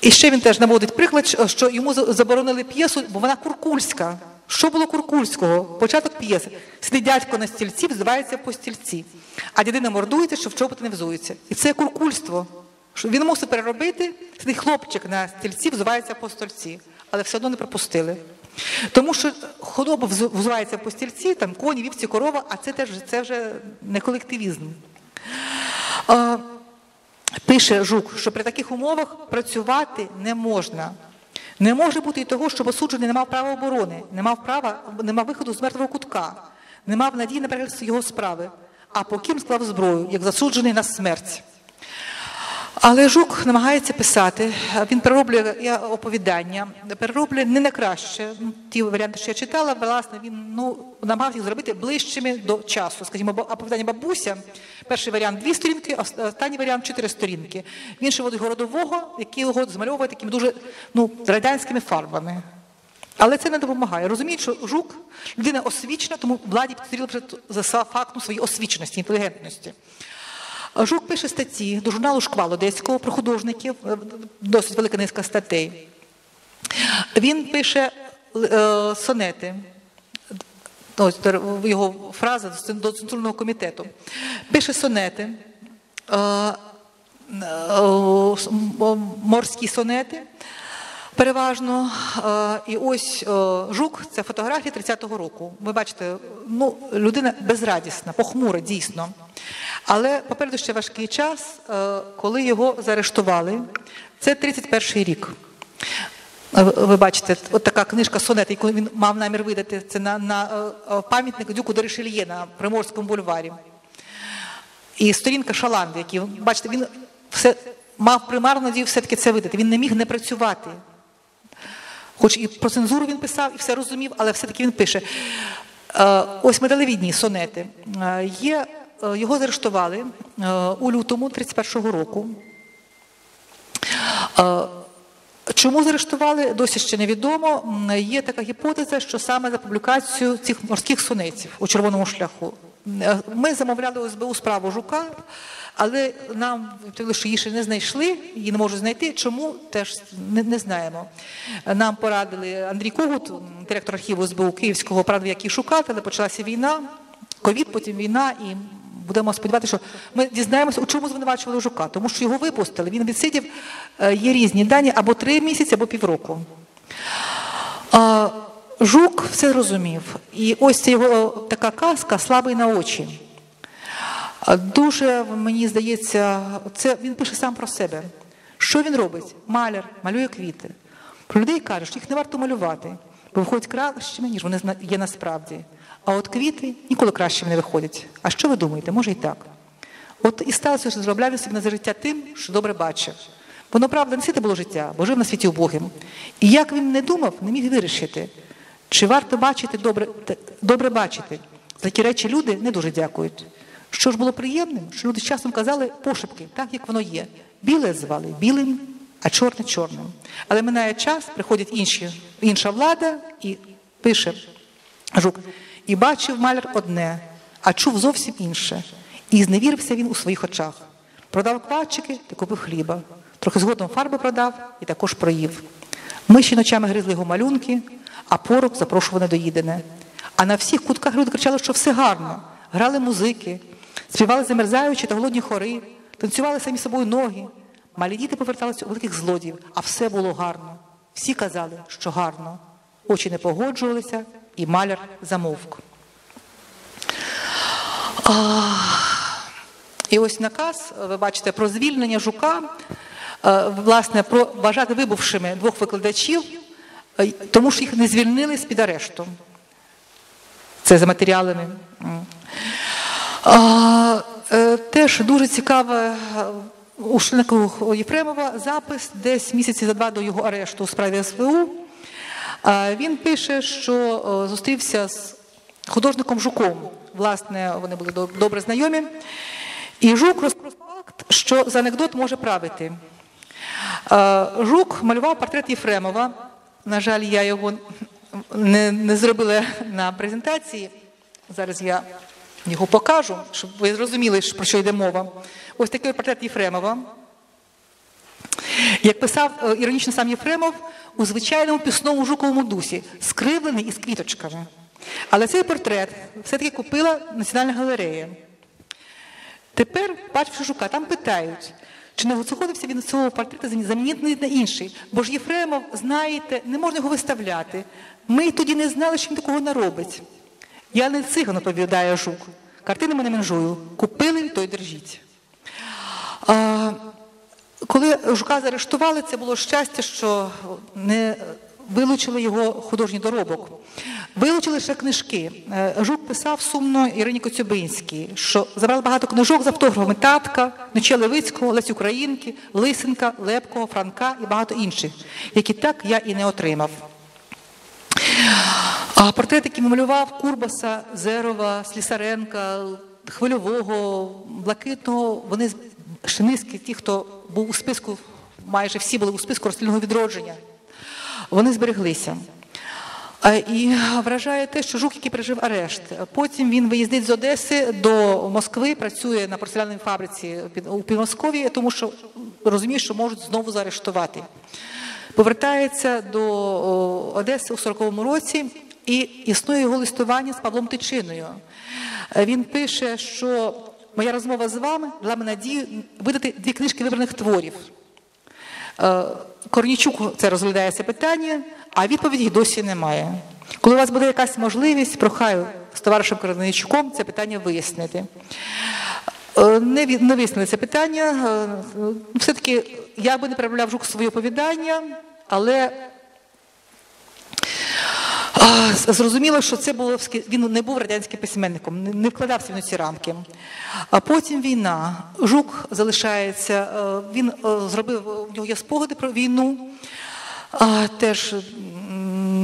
і ще він теж наводить приклад, що- йому заборонили п'єсу, бо вона куркульська. Що було куркульського? Початок п'єси. Сидить дядько на стільці, взивається по стільці. А дідина мордується, що в чоботи не взується. І це куркульство. Він мусив переробити, сидить хлопчик на стільці, взивається по стільці, але все одно не пропустили. Тому що худоба взу- взувається по стільці, там коні, вівці, корова, а це теж це вже не колективізм. Пише Жук, що при таких умовах працювати не можна. Не може бути і того, щоб осуджений не мав права оборони, не мав права, не мав виходу з мертвого кутка, не мав надії на перегляд його справи, а поким склав зброю, як засуджений на смерть. Але Жук намагається писати, він перероблює оповідання, перероблює не на краще. Ну, Ті варіанти, що я читала, власне, він ну, намагався їх зробити ближчими до часу. Скажімо, оповідання бабуся, перший варіант дві сторінки, останній варіант чотири сторінки. Він ще городового, який його змальовує такими дуже ну, радянськими фарбами. Але це не допомагає. Розуміють, що жук людина освічена, тому владі підстріли за фактом своєї освіченості, інтелігентності. Жук пише статті до журналу Шквал Одеського про художників, е, досить велика низка статей. Він пише е, сонети. Ось його фраза до цен- центрального комітету. Пише сонети, е, морські сонети. Переважно. Е, І ось е, жук це фотографія 30-го року. Ви бачите, ну, людина безрадісна, похмура, дійсно. Але попереду ще важкий час, е, коли його заарештували. Це 31-й рік. Ви бачите, от така книжка сонет, яку він мав намір видати, це на, на пам'ятник Дюку де Ришельє на Приморському бульварі. І сторінка Шаланди, який, бачите, він все, мав примарну надію все-таки це видати. Він не міг не працювати. Хоч і про цензуру він писав, і все розумів, але все-таки він пише. Е, Ось медалевідні сонети. Е, Є, е, його заарештували у лютому 31-го року. Чому заарештували, досі ще невідомо. Є така гіпотеза, що саме за публікацію цих морських сонетів у червоному шляху. Ми замовляли ОСБУ справу Жука, але нам що її ще не знайшли, її не можуть знайти. Чому теж не, не знаємо. Нам порадили Андрій Когут, директор архіву СБУ Київського, порадив, як її шукати, але почалася війна, ковід, потім війна і. Будемо сподіватися, що ми дізнаємося, у чому звинувачували Жука, тому що його випустили. Він відсидів, е, є різні дані або три місяці, або півроку. Жук все розумів. І ось це його така казка слабий на очі. Дуже, мені здається, це він пише сам про себе. Що він робить? Маляр, малює квіти. Про людей каже, що їх не варто малювати, бо виходять кращими, ніж вони є насправді. А от квіти ніколи кращими не виходять. А що ви думаєте? Може і так. От і сталося, що зробляв собі на життя тим, що добре бачив. Воно правда не світе було життя, бо жив на світі убогим. І як він не думав, не міг вирішити, чи варто бачити добре, добре бачити. Такі речі люди не дуже дякують. Що ж було приємним, що люди часом казали пошепки, так як воно є. Біле звали білим, а чорне чорним. Але минає час, приходять інші, інша влада і пише Жук. І бачив маляр одне, а чув зовсім інше. І зневірився він у своїх очах. Продав квачики та купив хліба. Трохи згодом фарби продав і також проїв. Миші ночами гризли його малюнки, а порох запрошував недоїдене. А на всіх кутках люди кричали, що все гарно. Грали музики, співали замерзаючі та голодні хори, танцювали самі собою ноги. Малі діти поверталися у великих злодіїв, а все було гарно. Всі казали, що гарно. Очі не погоджувалися, і маляр замовк. А, І ось наказ, ви бачите, про звільнення жука, е, власне, про вважати вибувшими двох викладачів, е, тому що їх не звільнили з-під арешту. Це за матеріалами. А, е, теж дуже цікаве е, у Шленку Єфремова запис десь місяці за два до його арешту у справі СВУ. А, Він пише, що е, зустрівся з художником Жуком. Власне, вони були добре знайомі. І Жук розповів факт, що за анекдот може правити. Е, Жук малював портрет Єфремова. На жаль, я його не, не зробила на презентації. Зараз я його покажу, щоб ви зрозуміли, про що йде мова. Ось такий портрет Єфремова. Як писав е, іронічно сам Єфремов, у звичайному пісному жуковому дусі, скривлений із квіточками. Але цей портрет все-таки купила Національна галерея. Тепер, бачивши жука, там питають, чи не заходився він з цього портрета замі- замінити на інший. Бо ж Єфремов, знаєте, не можна його виставляти. Ми тоді не знали, що він такого наробить. Я не циган, оповідає жук. Картини мене менжую. Купили, то й держіть. А, коли жука заарештували, це було щастя, що не вилучили його художній доробок. Вилучили ще книжки. Е, Жук писав сумно Ірині Коцюбинській, що забрали багато книжок з автографами Татка, Нече Левицького, Лесь Українки, Лисенка, Лепкого, Франка і багато інших, які так я і не отримав. А портрети, які малював Курбаса, Зерова, Слісаренка, Хвильового, Блакитного, вони з- ті, хто був у списку, майже всі були у списку розстрільного відродження, вони збереглися. І вражає те, що Жук, який пережив арешт. Потім він виїздить з Одеси до Москви, працює на порцелянній фабриці у Підмосков'ї, тому що розуміє, що можуть знову заарештувати. Повертається до Одеси у 40-му році і існує його листування з Павлом Тичиною. Е, Він пише, що моя розмова з вами дала мені надію видати дві книжки вибраних творів. Е, Корнічук це розглядає це питання, а відповіді досі немає. Коли у вас буде якась можливість, прохаю з товаришем Корнічуком це питання вияснити. Е, Не, вияснили це питання. Все-таки я би не переправляв жук своє оповідання, але Зрозуміло, що це було він не був радянським письменником, не- вкладався у ці рамки. А потім війна. Жук залишається. е, Він е, зробив у нього є спогади про війну. Теж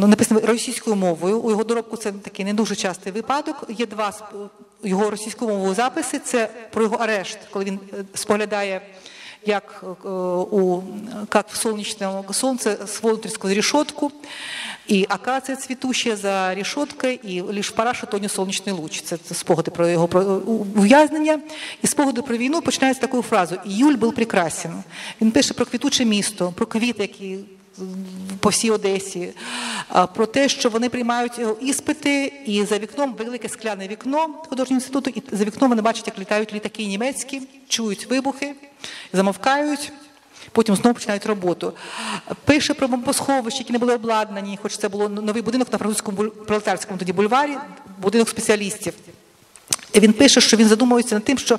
написано російською мовою. У його доробку це такий не дуже частий випадок. Є два його російською мовою записи. Це про його арешт, коли він е, споглядає як э, у, как в солнечном солнце смотрит сквозь решетку, і акація цвітуща за решеткою, і лише параше тоні сонячний луч. Це, спогади про його про ув'язнення. І спогади про війну починаються з такою фразою Юль був прекрасен». Він пише про квітуче місто, про квіти, які по всій Одесі, про те, що вони приймають е, іспити, і за вікном велике скляне вікно художнього інституту, і за вікном вони бачать, як літають літаки німецькі, чують вибухи, замовкають, потім знову починають роботу. Пише про бомбосховища, які не були обладнані, хоч це було новий будинок на французькому пролетарському тоді бульварі, будинок спеціалістів. Він пише, що він задумується над тим, що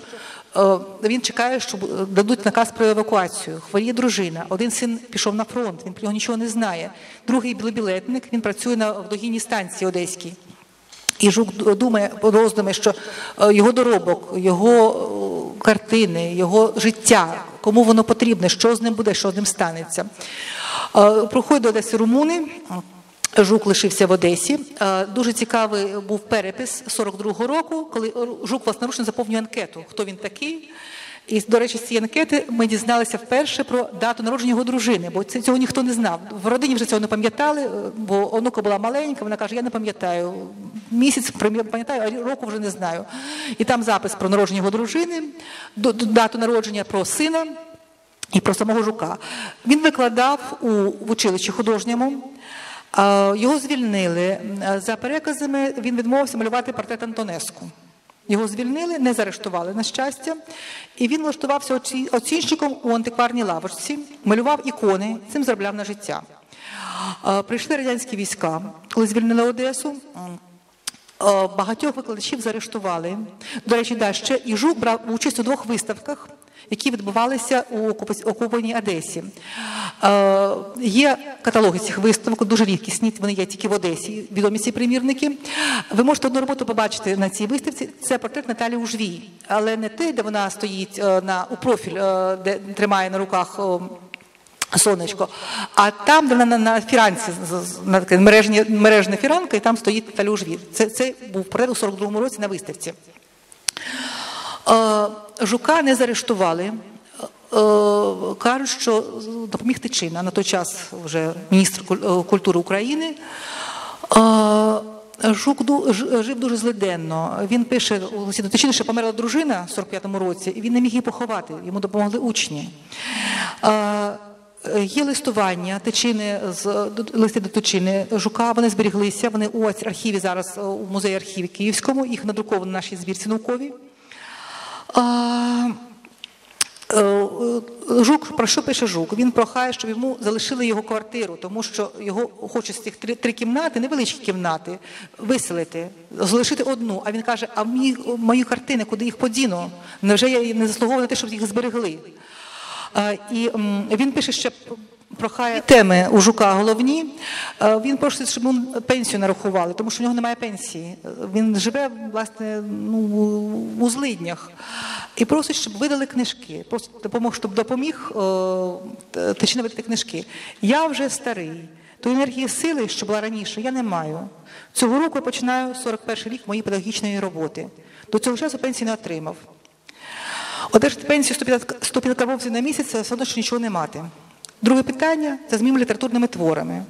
він чекає, що дадуть наказ про евакуацію. Хворіє дружина. Один син пішов на фронт, він про нього нічого не знає. Другий білобілетник, він працює на вдогінній станції одеській. І Жук думає, роздуми, що е, його доробок, його е, картини, його життя, кому воно потрібне, що з ним буде, що з ним станеться. Е, Проходять до Одеси румуни. Жук лишився в Одесі. Е, Дуже цікавий був перепис 42-го року, коли Жук власноручно заповнює анкету, хто він такий. І, до речі, з цієї анкети ми дізналися вперше про дату народження його дружини, бо це- цього ніхто не знав. В родині вже цього не пам'ятали, е, бо онука була маленька, вона каже, я не пам'ятаю. Місяць пам'ятаю, а року вже не знаю. І там запис про народження його дружини, дату народження про сина і про самого Жука. Він викладав у, в училищі художньому. Його звільнили. За переказами він відмовився малювати портрет Антонеску. Його звільнили, не заарештували, на щастя. І він влаштувався оці- оцінщиком у антикварній лавочці, малював ікони, цим заробляв на життя. Прийшли радянські війська, коли звільнили Одесу. Багатьох викладачів заарештували. До речі, да, ще і Жук брав участь у двох виставках, які відбувалися у окупа- окупованій Одесі. Е, Є каталоги цих виставок, дуже рідкісні, вони є тільки в Одесі, відомі ці примірники. Ви можете одну роботу побачити на цій виставці. Це портрет Наталі Ужвій, але не те, де вона стоїть е, на, у профіль, е, де тримає на руках. Сонечко. А там, де вона на, фіранці, на таке мережні, мережна фіранка, і там стоїть Наталя. Це, це був портрет у 42-му році на виставці. Е, Жука не заарештували. Е, Кажуть, що допоміг Тичина, на той час вже міністр е, культури України. Жук жив дуже злиденно. Він пише до Тичини, що померла дружина в 45-му році, і він не міг її поховати. Йому допомогли учні. Є листування Тичини з листи до Тичини Жука. Вони зберіглися. Вони у архіві зараз у музеї архіві Київському. Їх надруковано в нашій збірці науковій. Е, е, Жук, про що пише Жук? Він прохає, щоб йому залишили його квартиру, тому що його хочуть з цих три, три кімнати, невеличкі кімнати, виселити, залишити одну. А він каже: а мої, мої картини, куди їх подіну? Невже я не заслуговую на те, щоб їх зберегли? І він пише ще прохає теми у Жука головні. Е, Він просить, щоб пенсію нарахували, тому що в нього немає пенсії. Він живе власне ну, у- злиднях. І просить, щоб видали книжки. Просить допомог, щоб допоміг е, видати книжки. Я вже старий. Тої енергії сили, що була раніше, я не маю. Цього року я починаю 41 рік моєї педагогічної роботи. До цього часу пенсії не отримав. Одержати пенсію 150 150 карбованців на місяць все одно, що нічого не мати. Друге питання це з моїми літературними творами.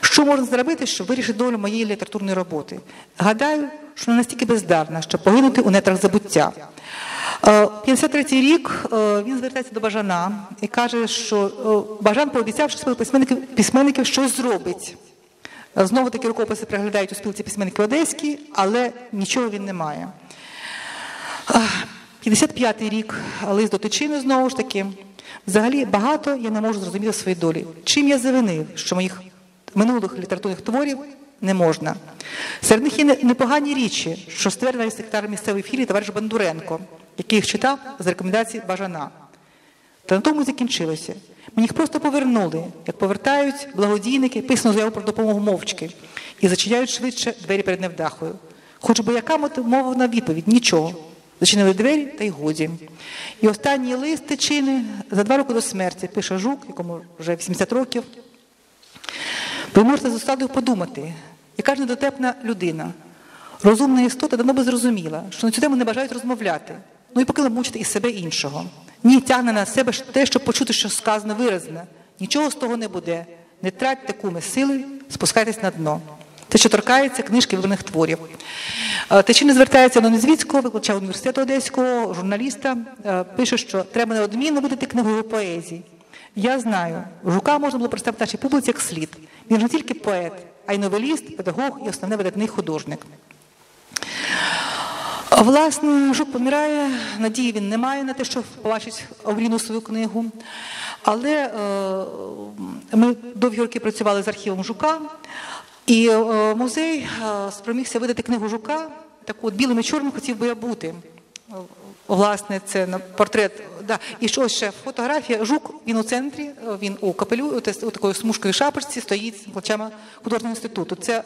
Що можна зробити, щоб вирішити долю моєї літературної роботи? Гадаю, що не настільки бездарна, щоб погинути у нетрах забуття. Е, 53-й рік е, він звертається до Бажана і каже, що е, Бажан пообіцяв, що письменників, письменників щось зробить. Е, Знову такі рукописи приглядають у спілці письменників Одеській, але нічого він не має. 55-й рік, лист до Тичини знову ж таки. Взагалі багато я не можу зрозуміти своєї долі. Чим я завинив, що моїх минулих літературних творів не можна. Серед них є непогані річі, що стверджує сектар місцевої філії товариш Бондаренко, який їх читав з рекомендацій Бажана. Та на тому закінчилося. Мені їх просто повернули, як повертають благодійники, писану заяву про допомогу мовчки, і зачиняють швидше двері перед невдахою. Хоч би яка мотивована відповідь? Нічого. Зачинили двері та й годі. І останній лист тичини за два роки до смерті пише Жук, якому вже 80 років. Ви можете з остатою подумати, яка ж недотепна людина. Розумна істота давно би зрозуміла, що на цю тему не бажають розмовляти. Ну і покинула мучити і себе іншого. Ні, тягне на себе те, щоб почути, що сказано виразне. Нічого з того не буде. Не тратьте куми сили, спускайтесь на дно. Те, що торкається книжки вибраних творів. Е, Тичини звертається до Незвіцького, викладача університету Одеського, журналіста, е, пише, що треба неодмінно видати книгою поезії. Я знаю, Жука можна було представити нашій публіці як слід. Він не тільки поет, а й новеліст, педагог і основне видатний художник. Власне, Жук помирає, надії він не має на те, що побачить Авріну свою книгу. Але е, ми довгі роки працювали з архівом Жука, і е, музей е, спромігся видати книгу Жука, таку от білим і чорним хотів би я бути. Власне, це портрет. Да. І що ще фотографія. Жук він у центрі, е, він у капелю, у, такої смужковій шапочці стоїть з плечами художнього інституту. Це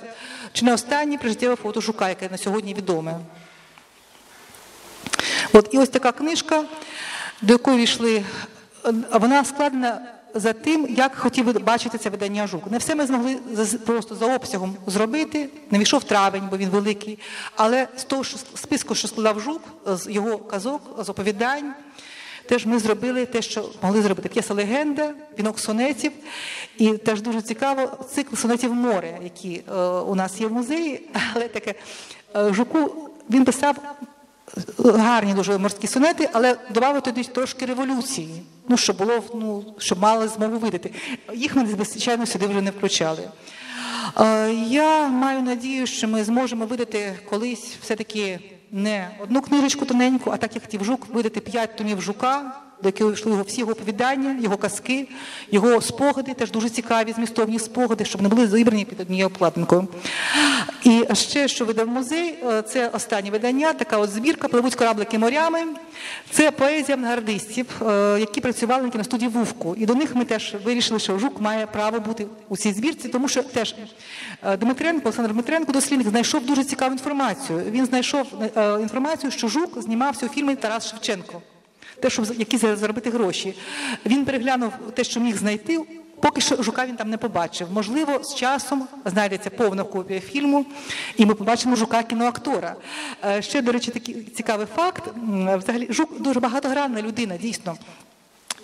чи не останнє прижиттєве фото Жука, яке на сьогодні відоме. От і ось така книжка, до якої війшли, е, вона складена за тим, як хотів бачити це видання жук. Не все ми змогли просто за обсягом зробити. Не війшов травень, бо він великий. Але з того що- списку, що складав жук, з його казок, з оповідань. Теж ми зробили те, що могли зробити. П'єса легенда, вінок сонетів. І теж дуже цікаво цикл сонетів море, які е, у нас є в музеї. (laughs) Але таке е, жуку він писав гарні дуже морські сонети, але додав туди трошки революції. Ну, щоб було, ну, щоб мали змогу видати. Їх ми, звичайно, сюди вже не включали. Е, Я маю надію, що ми зможемо видати колись все-таки не одну книжечку тоненьку, а так як ті вжук, видати п'ять томів жука, до яких йшли його всі його оповідання, його казки, його спогади, теж дуже цікаві змістовні спогади, щоб не були зібрані під однією обкладинкою. І ще, що видав музей, е, це останнє видання, така от збірка Пливуть кораблики морями. Це поезія авангардистів, е, які працювали на кіностудії Вувку. І до них ми теж вирішили, що жук має право бути у цій збірці, тому що теж е, Дмитренко, Олександр Дмитренко, дослідник, знайшов дуже цікаву інформацію. Він знайшов інформацію, що жук знімався у фільмі Тарас Шевченко. Те, щоб які за- заробити гроші. Він переглянув те, що міг знайти. Поки що жука він там не побачив. Можливо, з часом знайдеться повна копія фільму, і ми побачимо жука кіноактора. Е, Ще, до речі, такий цікавий факт. Взагалі, жук дуже багатогранна людина, дійсно.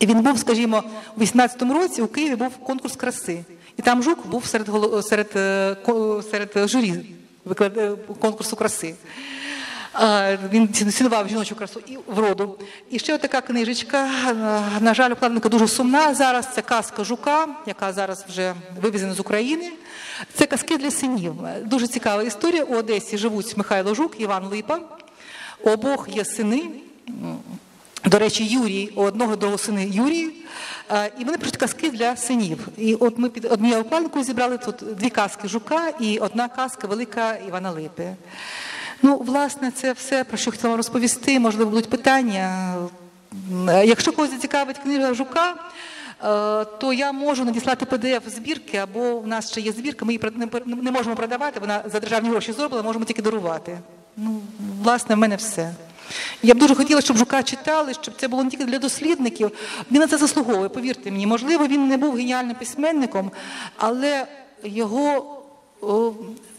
І він був, скажімо, у 18-му році у Києві був конкурс краси. І там жук був серед, серед, е, серед журі е, конкурсу краси. Він цінував жіночу красу і вроду. І ще така книжечка. на- жаль, обкладинка дуже сумна. Зараз це казка жука, яка зараз вже вивезена з України. Це казки для синів. Дуже цікава історія. У Одесі живуть Михайло Жук, Іван Липа. У обох є сини. До речі, Юрій, у одного другого сини Юрій, і вони пишуть казки для синів. І от ми під однією обкладинкою зібрали тут дві казки жука і одна казка велика Івана Липи. Ну, власне, це все, про що хотіла розповісти. Можливо, будуть питання. Е, Якщо когось зацікавить книга жука, е, то я можу надіслати PDF збірки, або в нас ще є збірка, ми її не можемо продавати, вона за державні гроші зроблена, можемо тільки дарувати. Ну, власне, в мене все. Я б дуже хотіла, щоб жука читали, щоб це було не тільки для дослідників. Він на це заслуговує, повірте мені. Можливо, він не був геніальним письменником, але його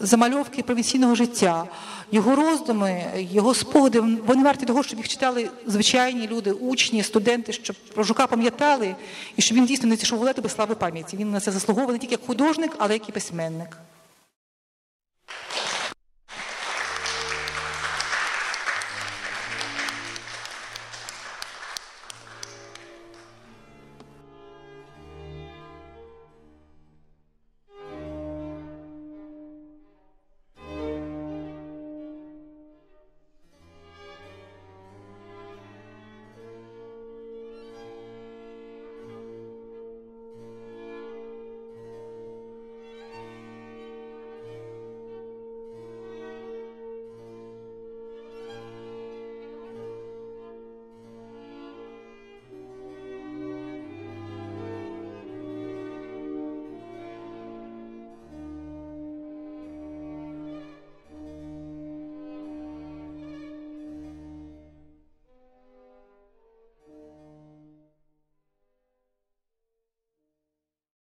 замальовки провінційного життя, його роздуми, його спогади, вони варті того, щоб їх читали звичайні люди, учні, студенти, щоб про жука пам'ятали, і щоб він дійсно не зійшов у лети без слави пам'яті. Він на це заслуговує не тільки як художник, але як і письменник.